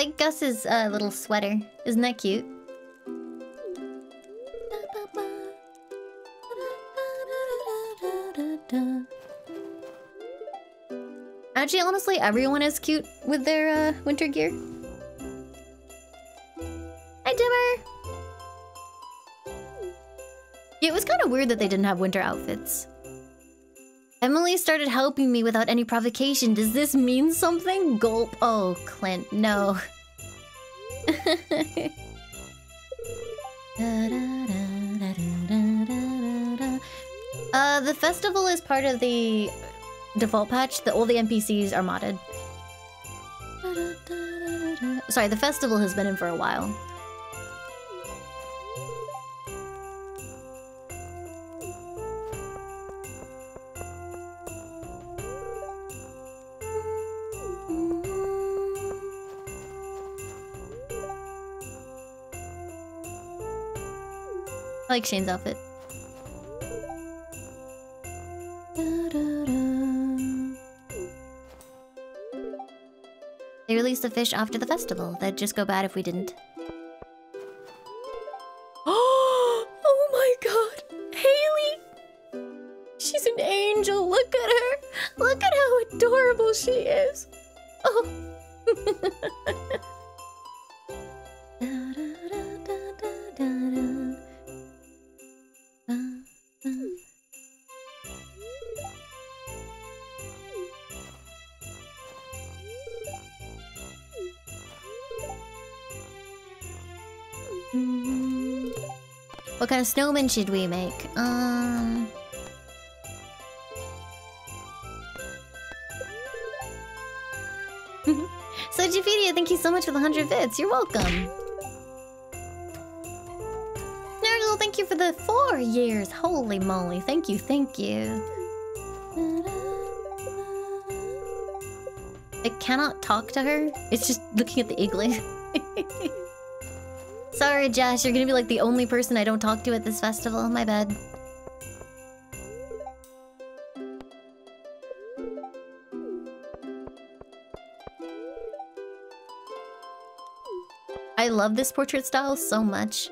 [SPEAKER 1] Like Gus's uh, little sweater. Isn't that cute? Actually, honestly, everyone is cute with their uh, winter gear. Hi, Dimmer! It was kind of weird that they didn't have winter outfits. Emily started helping me without any provocation. Does this mean something? Gulp. Oh, Clint, no. uh, the festival is part of the default patch. The, all the NPCs are modded. Sorry, the festival has been in for a while. I like Shane's outfit. They released the fish after the festival. That'd just go bad if we didn't. Snowman should we make? Um... so Jafedia, thank you so much for the 100 bits. You're welcome. Nerdle, thank you for the four years. Holy moly. Thank you, thank you. I cannot talk to her. It's just looking at the igloo. Sorry, Josh. You're gonna be like the only person I don't talk to at this festival. My bad. I love this portrait style so much.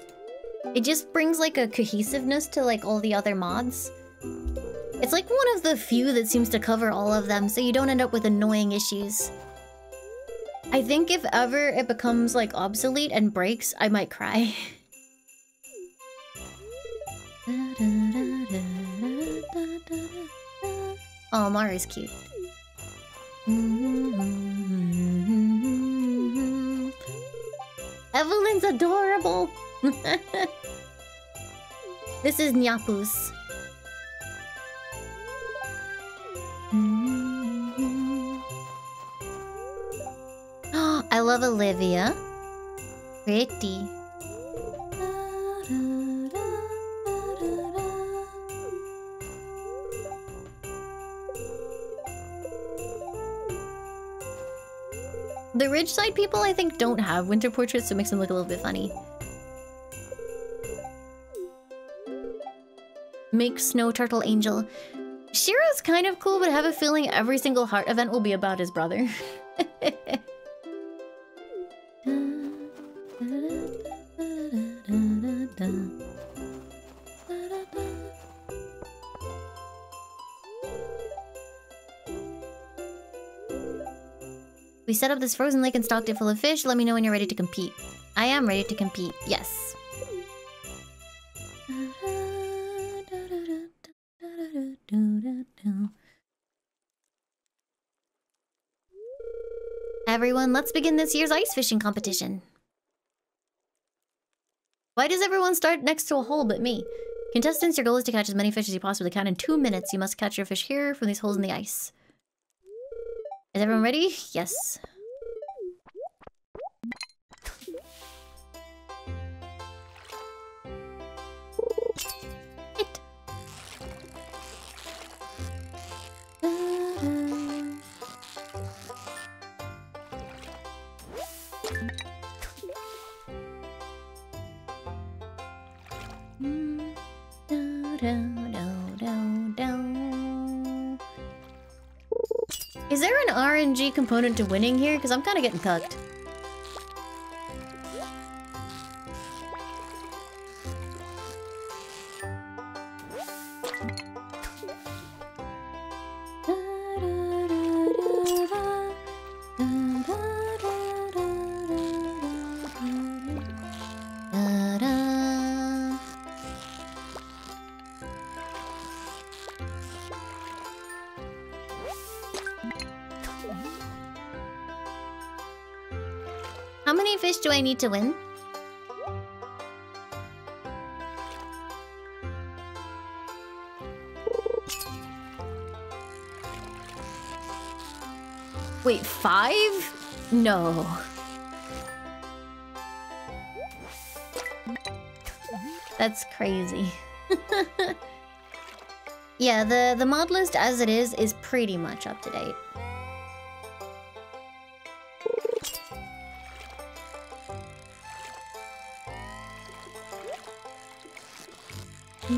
[SPEAKER 1] It just brings like a cohesiveness to like all the other mods. It's like one of the few that seems to cover all of them, so you don't end up with annoying issues. I think if ever it becomes like obsolete and breaks, I might cry. oh, Mari's cute. Evelyn's adorable. this is Nyapus. Olivia. Pretty. The Ridgeside people, I think, don't have winter portraits, so it makes them look a little bit funny. Make Snow Turtle Angel. Shiro's kind of cool, but I have a feeling every single heart event will be about his brother. set up this frozen lake and stocked it full of fish. Let me know when you're ready to compete. I am ready to compete, yes. Everyone, let's begin this year's ice fishing competition. Why does everyone start next to a hole but me? Contestants, your goal is to catch as many fish as you possibly can in two minutes. You must catch your fish here from these holes in the ice. Is everyone ready? Yes. Component to winning here? Because I'm kind of getting cucked. Need to win? Wait, five? No. That's crazy. yeah, the, the mod list as it is is pretty much up to date. I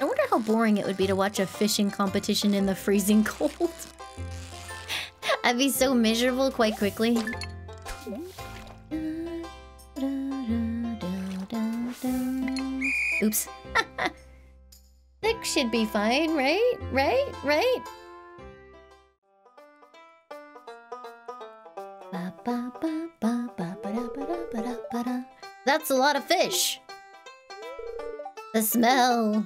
[SPEAKER 1] wonder how boring it would be to watch a fishing competition in the freezing cold. I'd be so miserable quite quickly. Oops. Should be fine, right? Right? Right? That's a lot of fish. The smell.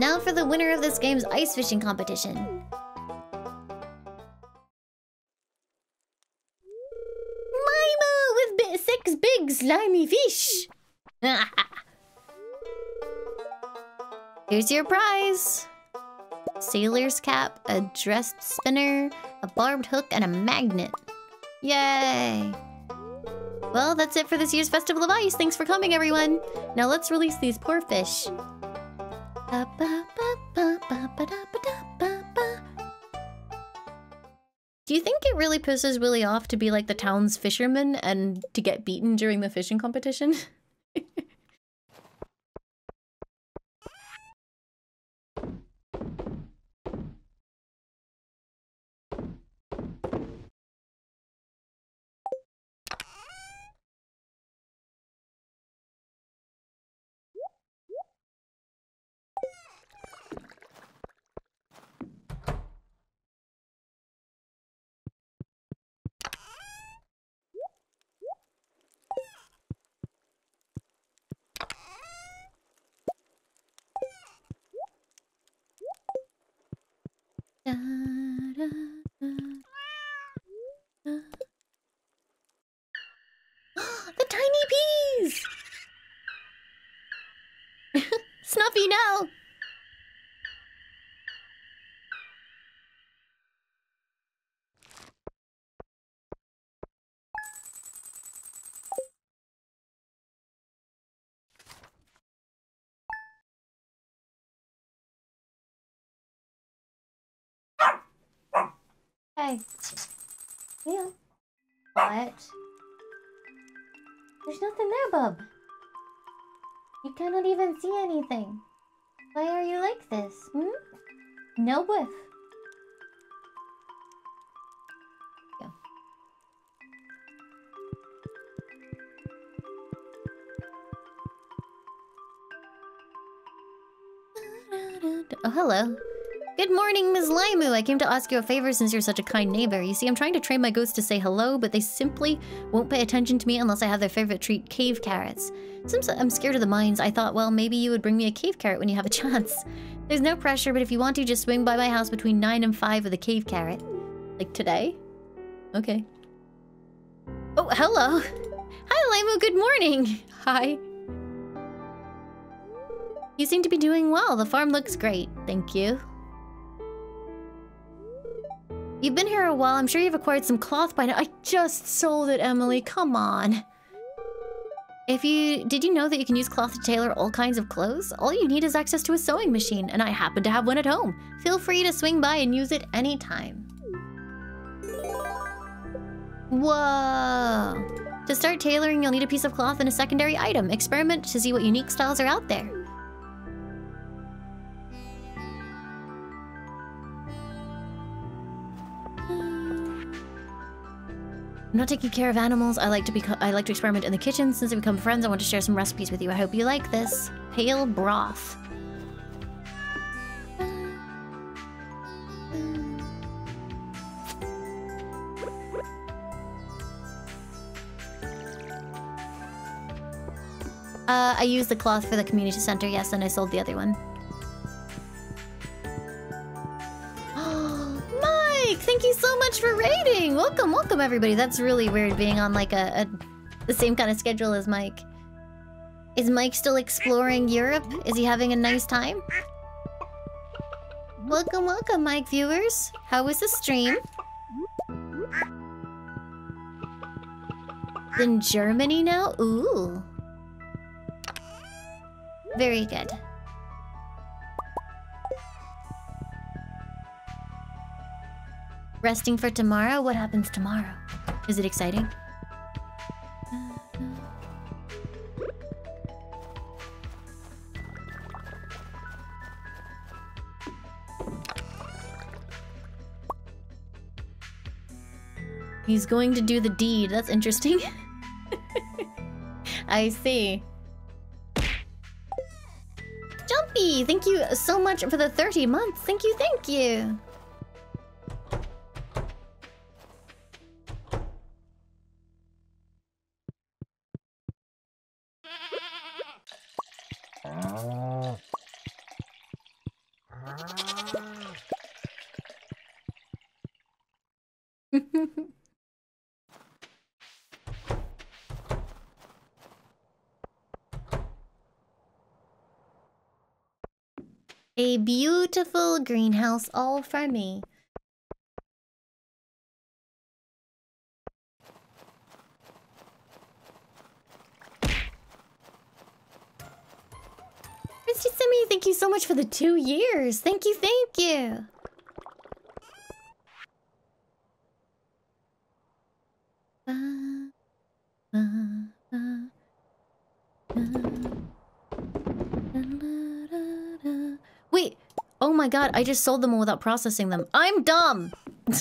[SPEAKER 1] Now for the winner of this game's ice fishing competition. Here's your prize. Sailor's cap, a dressed spinner, a barbed hook, and a magnet. Yay! Well, that's it for this year's Festival of Ice. Thanks for coming, everyone. Now let's release these poor fish. Do you think it really pisses Willy off to be like the town's fisherman and to get beaten during the fishing competition? the tiny peas! Snuffy, no! Hey. Yeah. What? There's nothing there, bub. You cannot even see anything. Why are you like this, hmm? No whiff. Oh, hello. Good morning, Ms. Laimu. I came to ask you a favor since you're such a kind neighbor. You see, I'm trying to train my ghosts to say hello, but they simply won't pay attention to me unless I have their favorite treat, cave carrots. Since I'm scared of the mines, I thought, well, maybe you would bring me a cave carrot when you have a chance. There's no pressure, but if you want to, just swing by my house between 9 and 5 with a cave carrot. Like today? Okay. Oh, hello. Hi, Laimu. Good morning. Hi. You seem to be doing well. The farm looks great. Thank you. You've been here a while. I'm sure you've acquired some cloth by now. I just sold it, Emily. Come on. If you... Did you know that you can use cloth to tailor all kinds of clothes? All you need is access to a sewing machine, and I happen to have one at home. Feel free to swing by and use it anytime. Whoa. To start tailoring, you'll need a piece of cloth and a secondary item. Experiment to see what unique styles are out there. Not taking care of animals. I like to be I like to experiment in the kitchen. Since we become friends, I want to share some recipes with you. I hope you like this. Pale broth. Uh, I used the cloth for the community center, yes, and I sold the other one. Thank you so much for raiding. Welcome, welcome everybody. That's really weird being on like a, a the same kind of schedule as Mike. Is Mike still exploring Europe? Is he having a nice time? Welcome, welcome, Mike viewers. How was the stream? In Germany now? Ooh. Very good. Resting for tomorrow? What happens tomorrow? Is it exciting? He's going to do the deed. That's interesting. I see. Jumpy, thank you so much for the 30 months. Thank you, thank you. A beautiful greenhouse all for me. Simi, thank you so much for the two years. Thank you, thank you. Wait. Oh my god, I just sold them all without processing them. I'm dumb.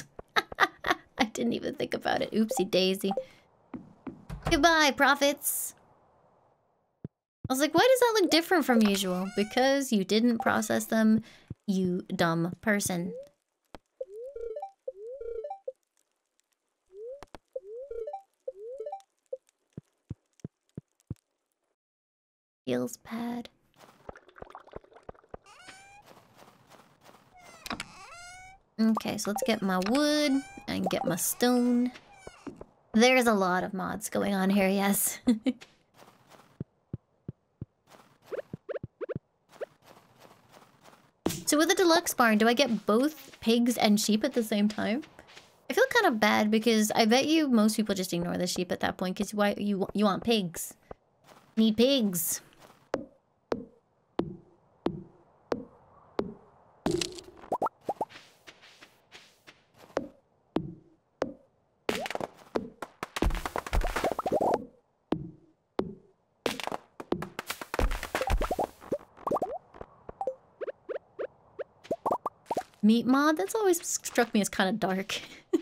[SPEAKER 1] I didn't even think about it. Oopsie daisy. Goodbye, profits. I was like, why does that look different from usual? Because you didn't process them, you dumb person. Feels pad. Okay, so let's get my wood and get my stone. There's a lot of mods going on here, yes. so with the deluxe barn, do I get both pigs and sheep at the same time? I feel kind of bad because I bet you most people just ignore the sheep at that point because why you you want pigs. Need pigs. Meat mod? That's always struck me as kind of dark.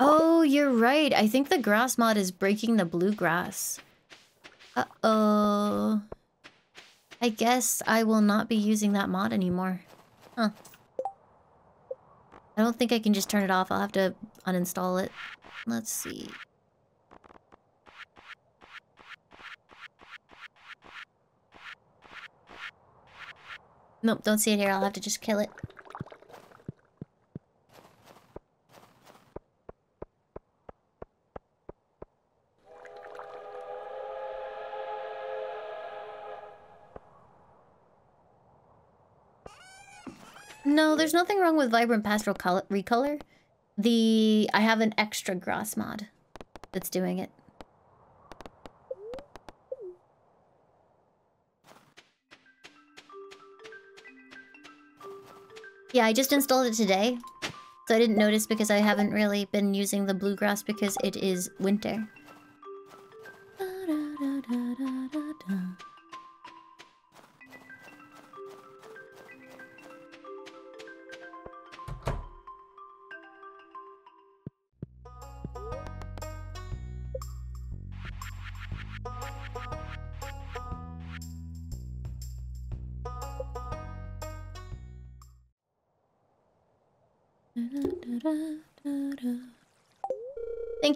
[SPEAKER 1] oh, you're right. I think the grass mod is breaking the bluegrass. Uh-oh. I guess I will not be using that mod anymore. Huh. I don't think I can just turn it off. I'll have to uninstall it. Let's see. Nope, don't see it here. I'll have to just kill it. No, there's nothing wrong with Vibrant Pastoral color Recolor. The... I have an extra grass mod that's doing it. Yeah, I just installed it today. So I didn't notice because I haven't really been using the bluegrass because it is winter.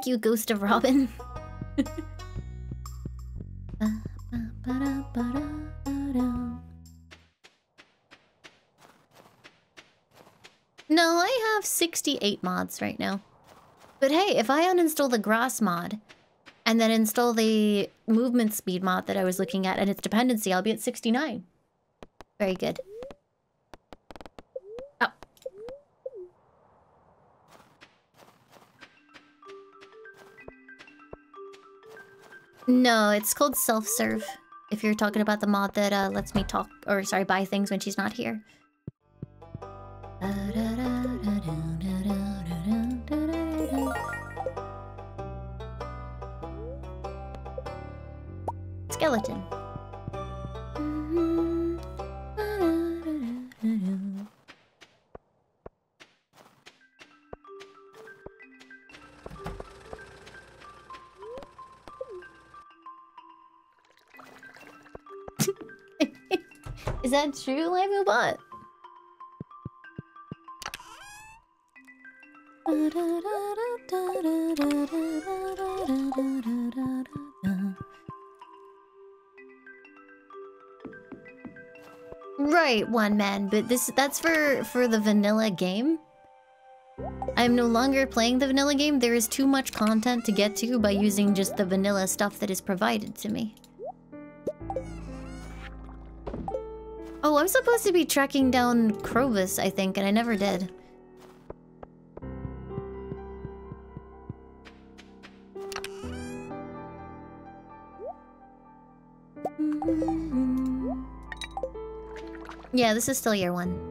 [SPEAKER 1] You, Ghost of Robin. no, I have 68 mods right now. But hey, if I uninstall the grass mod and then install the movement speed mod that I was looking at and its dependency, I'll be at 69. Very good. No, it's called self-serve. If you're talking about the mod that uh, lets me talk, or sorry, buy things when she's not here. That true, Live Bot? Right, one man, but this that's for for the vanilla game. I'm no longer playing the vanilla game. There is too much content to get to by using just the vanilla stuff that is provided to me. Oh, I'm supposed to be tracking down Krobus, I think, and I never did. Yeah, this is still year one.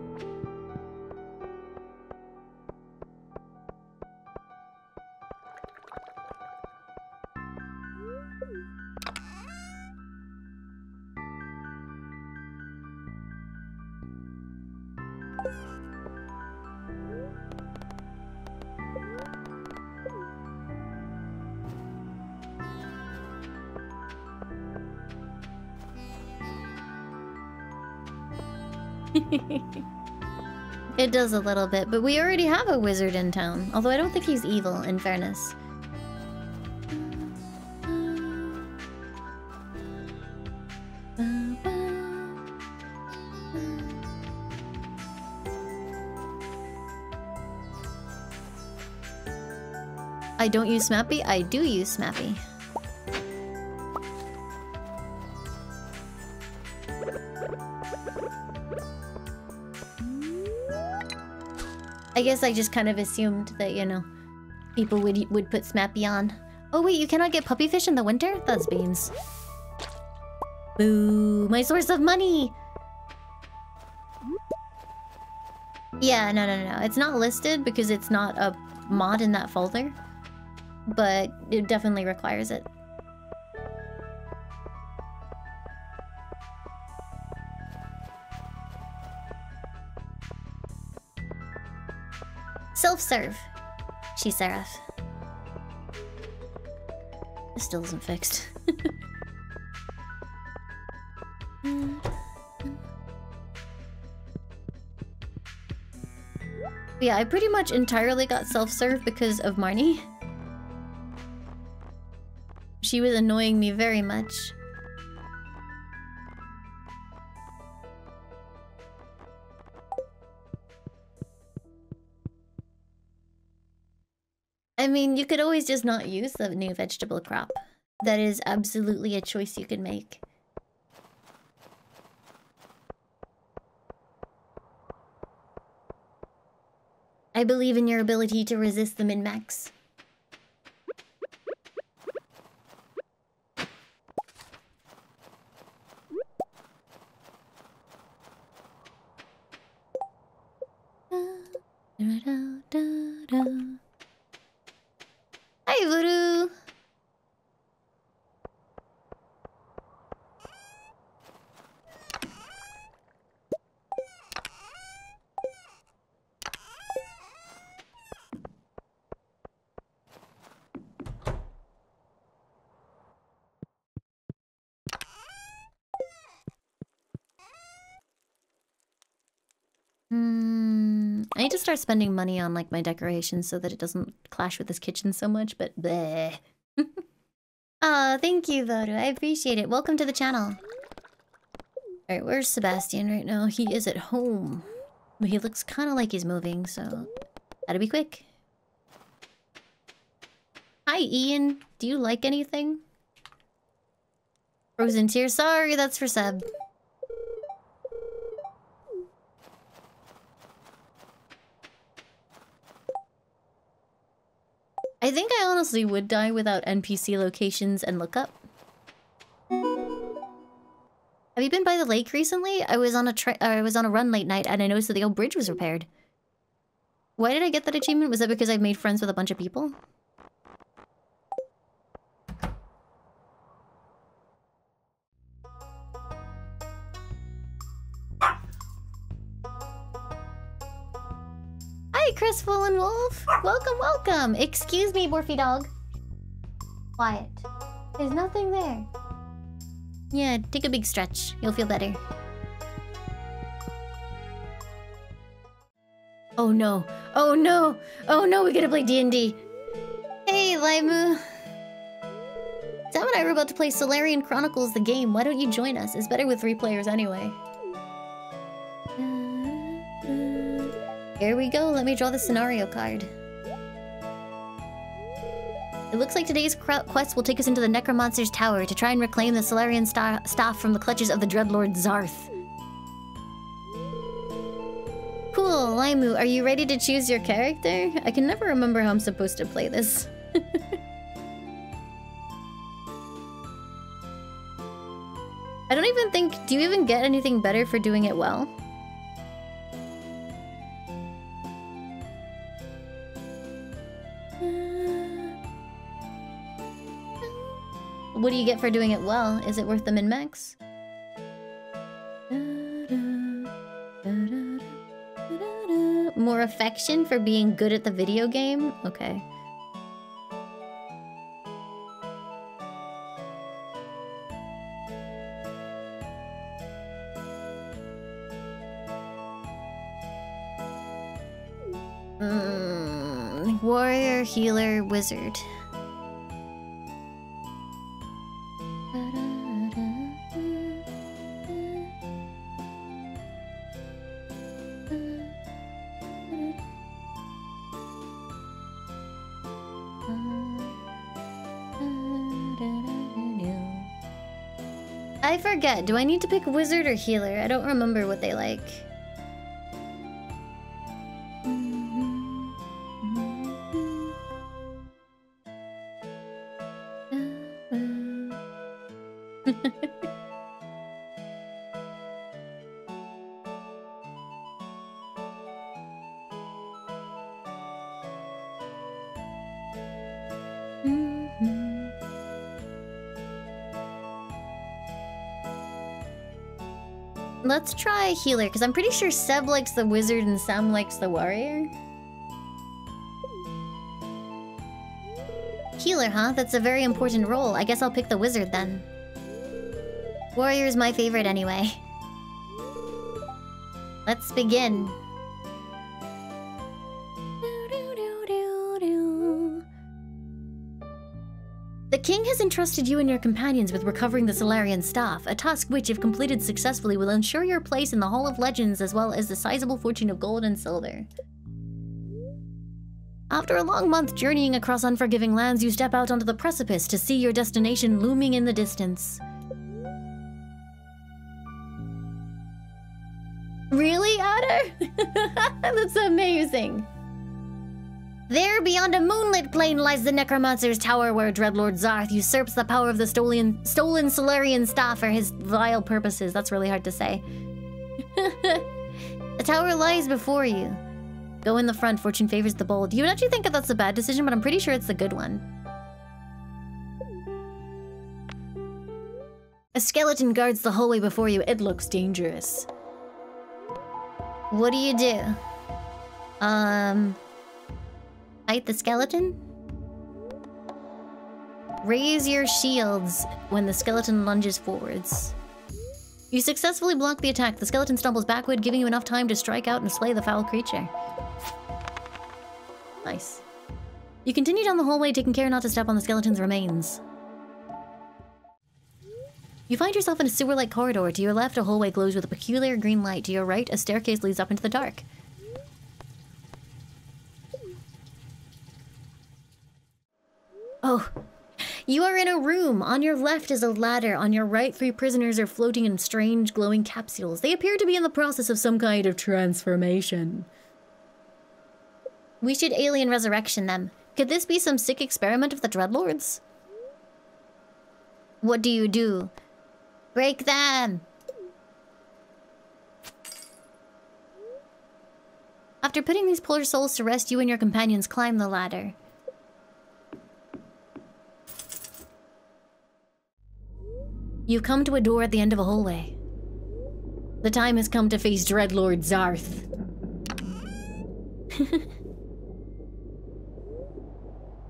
[SPEAKER 1] Does a little bit, but we already have a wizard in town. Although I don't think he's evil, in fairness. I don't use SMAPI? I do use SMAPI. Guess I just kind of assumed that, you know, people would would put SMAPI on. Oh wait, you cannot get pufferfish in the winter? That's beans. Boo, my source of money! Yeah, no, no, no. It's not listed because it's not a mod in that folder. But it definitely requires it. Self-serve. She Seraph. This still isn't fixed. yeah, I pretty much entirely got self-serve because of Marnie. She was annoying me very much. I mean, you could always just not use the new vegetable crop. That is absolutely a choice you can make. I believe in your ability to resist the min-max. Da, da, da, Hi, Voodoo! Hmm. I need to start spending money on like my decorations so that it doesn't clash with this kitchen so much, but bleh. oh, thank you, Voodoo. I appreciate it. Welcome to the channel. Alright, where's Sebastian right now? He is at home. But he looks kind of like he's moving, so... Gotta be quick. Hi, Ian. Do you like anything? Frozen tears. Sorry, that's for Seb. I think I honestly would die without NPC locations and lookup. Have you been by the lake recently? I was on a I was on a run late night and I noticed that the old bridge was repaired. Why did I get that achievement? Was that because I made friends with a bunch of people? Chris Fallen Wolf. Welcome, welcome. Excuse me, Morphe Dog. Quiet. There's nothing there. Yeah, take a big stretch. You'll feel better. Oh no. Oh no. Oh no, we gotta play D&D. Hey, Laimu. Sam and I were about to play Solarian Chronicles the game. Why don't you join us? It's better with three players anyway. Here we go. Let me draw the scenario card. It looks like today's quest will take us into the Necromancer's Tower to try and reclaim the Solarian staff from the clutches of the Dreadlord Zarth. Cool, Laimu, are you ready to choose your character? I can never remember how I'm supposed to play this. I don't even think... Do you even get anything better for doing it well? What do you get for doing it well? Is it worth the min-max? More affection for being good at the video game? Okay. Mm, warrior, healer, wizard. I forget. Do I need to pick wizard or healer? I don't remember what they like. Let's try healer, because I'm pretty sure Seb likes the wizard and Sam likes the warrior. Healer, huh? That's a very important role. I guess I'll pick the wizard then. Warrior is my favorite anyway. Let's begin. King has entrusted you and your companions with recovering the Solarian staff, a task which, if completed successfully, will ensure your place in the Hall of Legends as well as the sizable fortune of gold and silver. After a long month journeying across unforgiving lands, you step out onto the precipice to see your destination looming in the distance. Really, Otter? That's amazing. There, beyond a moonlit plain, lies the Necromancer's Tower, where Dreadlord Zarth usurps the power of the stolen, stolen Solarian staff for his vile purposes. That's really hard to say. the tower lies before you. Go in the front, fortune favors the bold. You would actually think that that's a bad decision, but I'm pretty sure it's the good one. A skeleton guards the hallway before you. It looks dangerous. What do you do? Um... Fight the skeleton? Raise your shields when the skeleton lunges forwards. You successfully block the attack. The skeleton stumbles backward, giving you enough time to strike out and slay the foul creature. Nice. You continue down the hallway, taking care not to step on the skeleton's remains. You find yourself in a sewer-like corridor. To your left, a hallway glows with a peculiar green light. To your right, a staircase leads up into the dark. Oh, you are in a room. On your left is a ladder. On your right, three prisoners are floating in strange glowing capsules. They appear to be in the process of some kind of transformation. We should alien resurrection them. Could this be some sick experiment of the Dreadlords? What do you do? Break them! After putting these poor souls to rest, you and your companions climb the ladder. You come to a door at the end of a hallway. The time has come to face Dreadlord Zarth.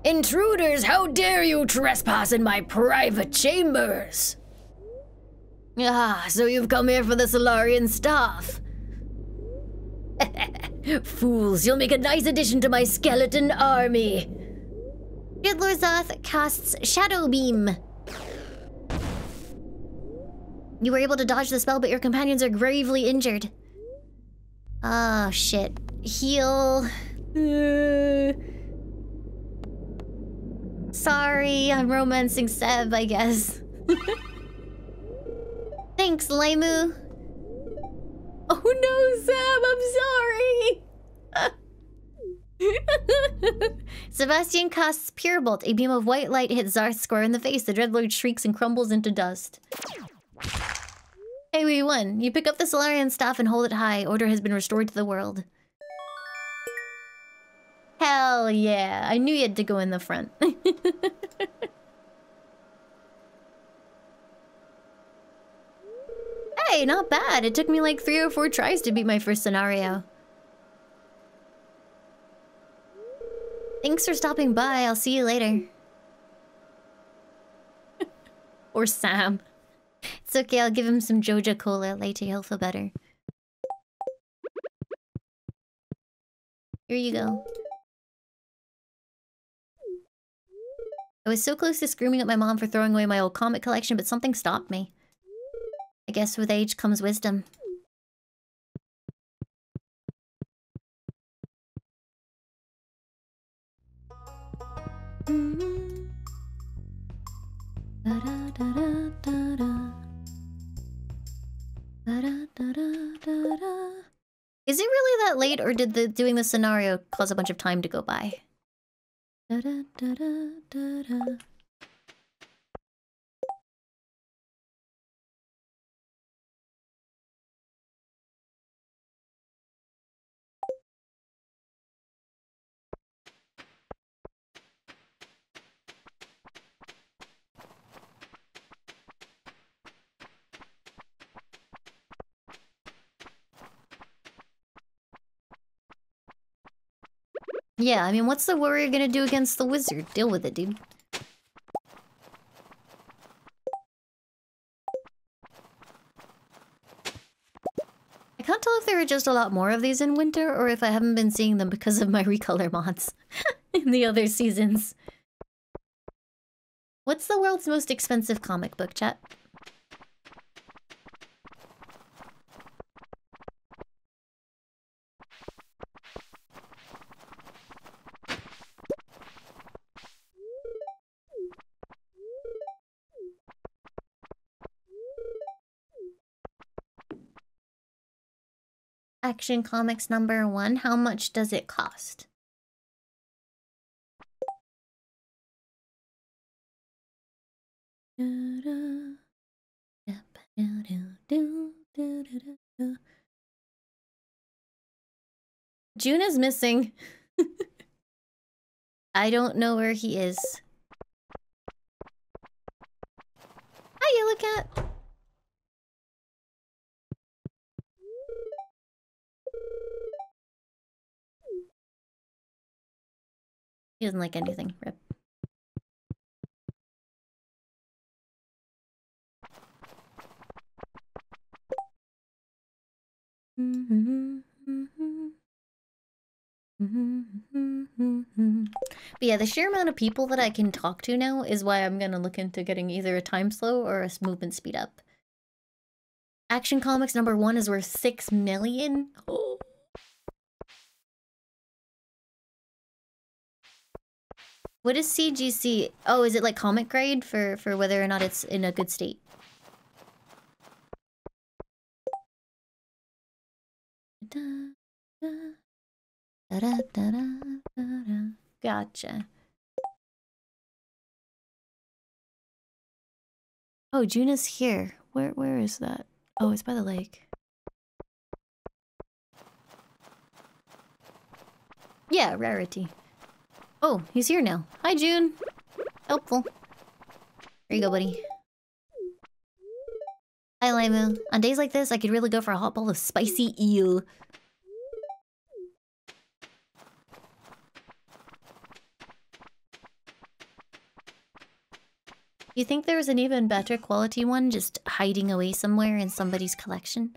[SPEAKER 1] Intruders, how dare you trespass in my private chambers? Ah, so you've come here for the Solarian staff. Fools, you'll make a nice addition to my skeleton army. Dreadlord Zoth casts Shadow Beam. You were able to dodge the spell, but your companions are gravely injured. Oh, shit. Heal. Sorry, I'm romancing Seb, I guess. Thanks, Laimu. Oh no, Seb, I'm sorry! Sebastian casts Pure Bolt. A beam of white light hits Zarth square in the face. The Dreadlord shrieks and crumbles into dust. Hey, we won. You pick up the Solarian staff and hold it high. Order has been restored to the world. Hell yeah. I knew you had to go in the front. hey, not bad. It took me like three or four tries to beat my first scenario. Thanks for stopping by. I'll see you later. or Sam. It's okay, I'll give him some Joja Cola later. He'll feel better. Here you go. I was so close to screaming at my mom for throwing away my old comic collection, but something stopped me. I guess with age comes wisdom. Mm-hmm. Is it really that late, or did the doing the scenario cause a bunch of time to go by? Yeah, I mean, what's the warrior gonna do against the wizard? Deal with it, dude. I can't tell if there are just a lot more of these in winter, or if I haven't been seeing them because of my recolor mods in the other seasons. What's the world's most expensive comic book, chat? Action Comics number one. How much does it cost? June is missing. I don't know where he is. Hi, Yellow Cat. He doesn't like anything. Rip. But yeah, the sheer amount of people that I can talk to now is why I'm gonna look into getting either a time slow or a movement speed up. Action Comics number one is worth six million. Oh. What is CGC? Oh, is it like comic grade for, for whether or not it's in a good state? Gotcha. Oh, Juna's here. Where where is that? Oh, it's by the lake. Yeah, rarity. Oh, he's here now. Hi, June. Helpful. Here you go, buddy. Hi, Laimu. On days like this, I could really go for a hot bowl of spicy eel. You think there was an even better quality one just hiding away somewhere in somebody's collection?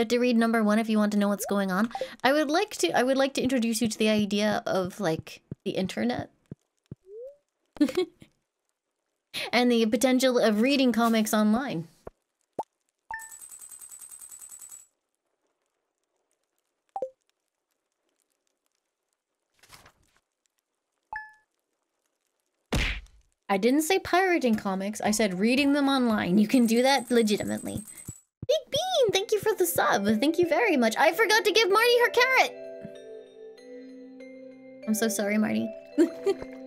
[SPEAKER 1] You have to read number one if you want to know what's going on. I would like to I would like to introduce you to the idea of like the internet. and the potential of reading comics online. I didn't say pirating comics, I said reading them online. You can do that legitimately. Big Thank you for the sub. Thank you very much. I forgot to give Marty her carrot. I'm so sorry, Marty.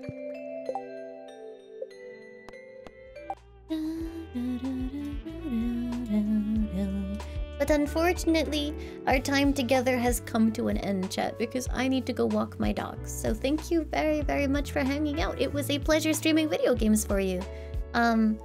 [SPEAKER 1] But unfortunately, our time together has come to an end, chat, because I need to go walk my dogs. So thank you very, very much for hanging out. It was a pleasure streaming video games for you. Um,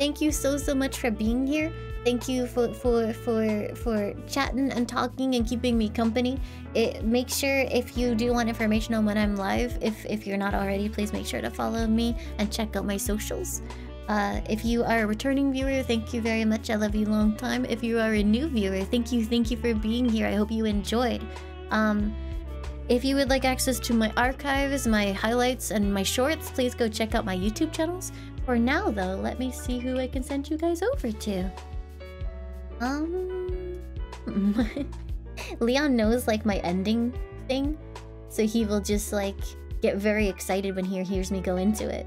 [SPEAKER 1] thank you so, so much for being here. Thank you for for for for chatting and talking and keeping me company. It make sure if you do want information on when I'm live, if if you're not already, please make sure to follow me and check out my socials. Uh, if you are a returning viewer, thank you very much. I love you long time. If you are a new viewer, thank you, thank you for being here. I hope you enjoyed. Um, if you would like access to my archives, my highlights, and my shorts, please go check out my YouTube channels. For now, though, let me see who I can send you guys over to. Um, Leon knows like my ending thing, so he will just like get very excited when he hears me go into it.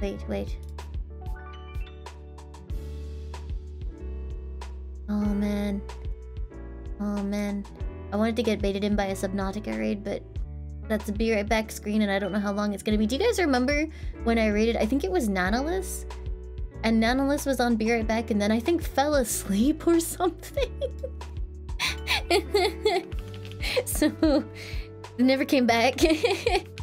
[SPEAKER 1] Wait, wait. Oh man. Oh man. I wanted to get baited in by a Subnautica raid, but that's a be right back screen and I don't know how long it's gonna be. Do you guys remember when I raided, I think it was Nanolis? And Nanolis was on Be Right Back and then I think fell asleep or something. so, never came back.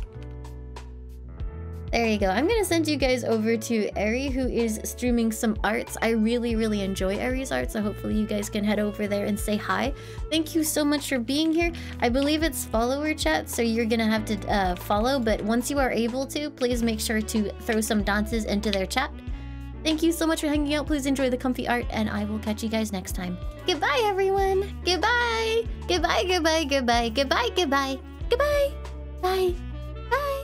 [SPEAKER 1] There you go. I'm gonna send you guys over to Eri, who is streaming some arts. I really, really enjoy Eri's art, so hopefully you guys can head over there and say hi. Thank you so much for being here. I believe it's follower chat, so you're gonna have to uh, follow, but once you are able to, please make sure to throw some dances into their chat. Thank you so much for hanging out. Please enjoy the comfy art, and I will catch you guys next time. Goodbye, everyone. Goodbye. Goodbye, goodbye, goodbye, goodbye, goodbye. Goodbye. Bye. Bye.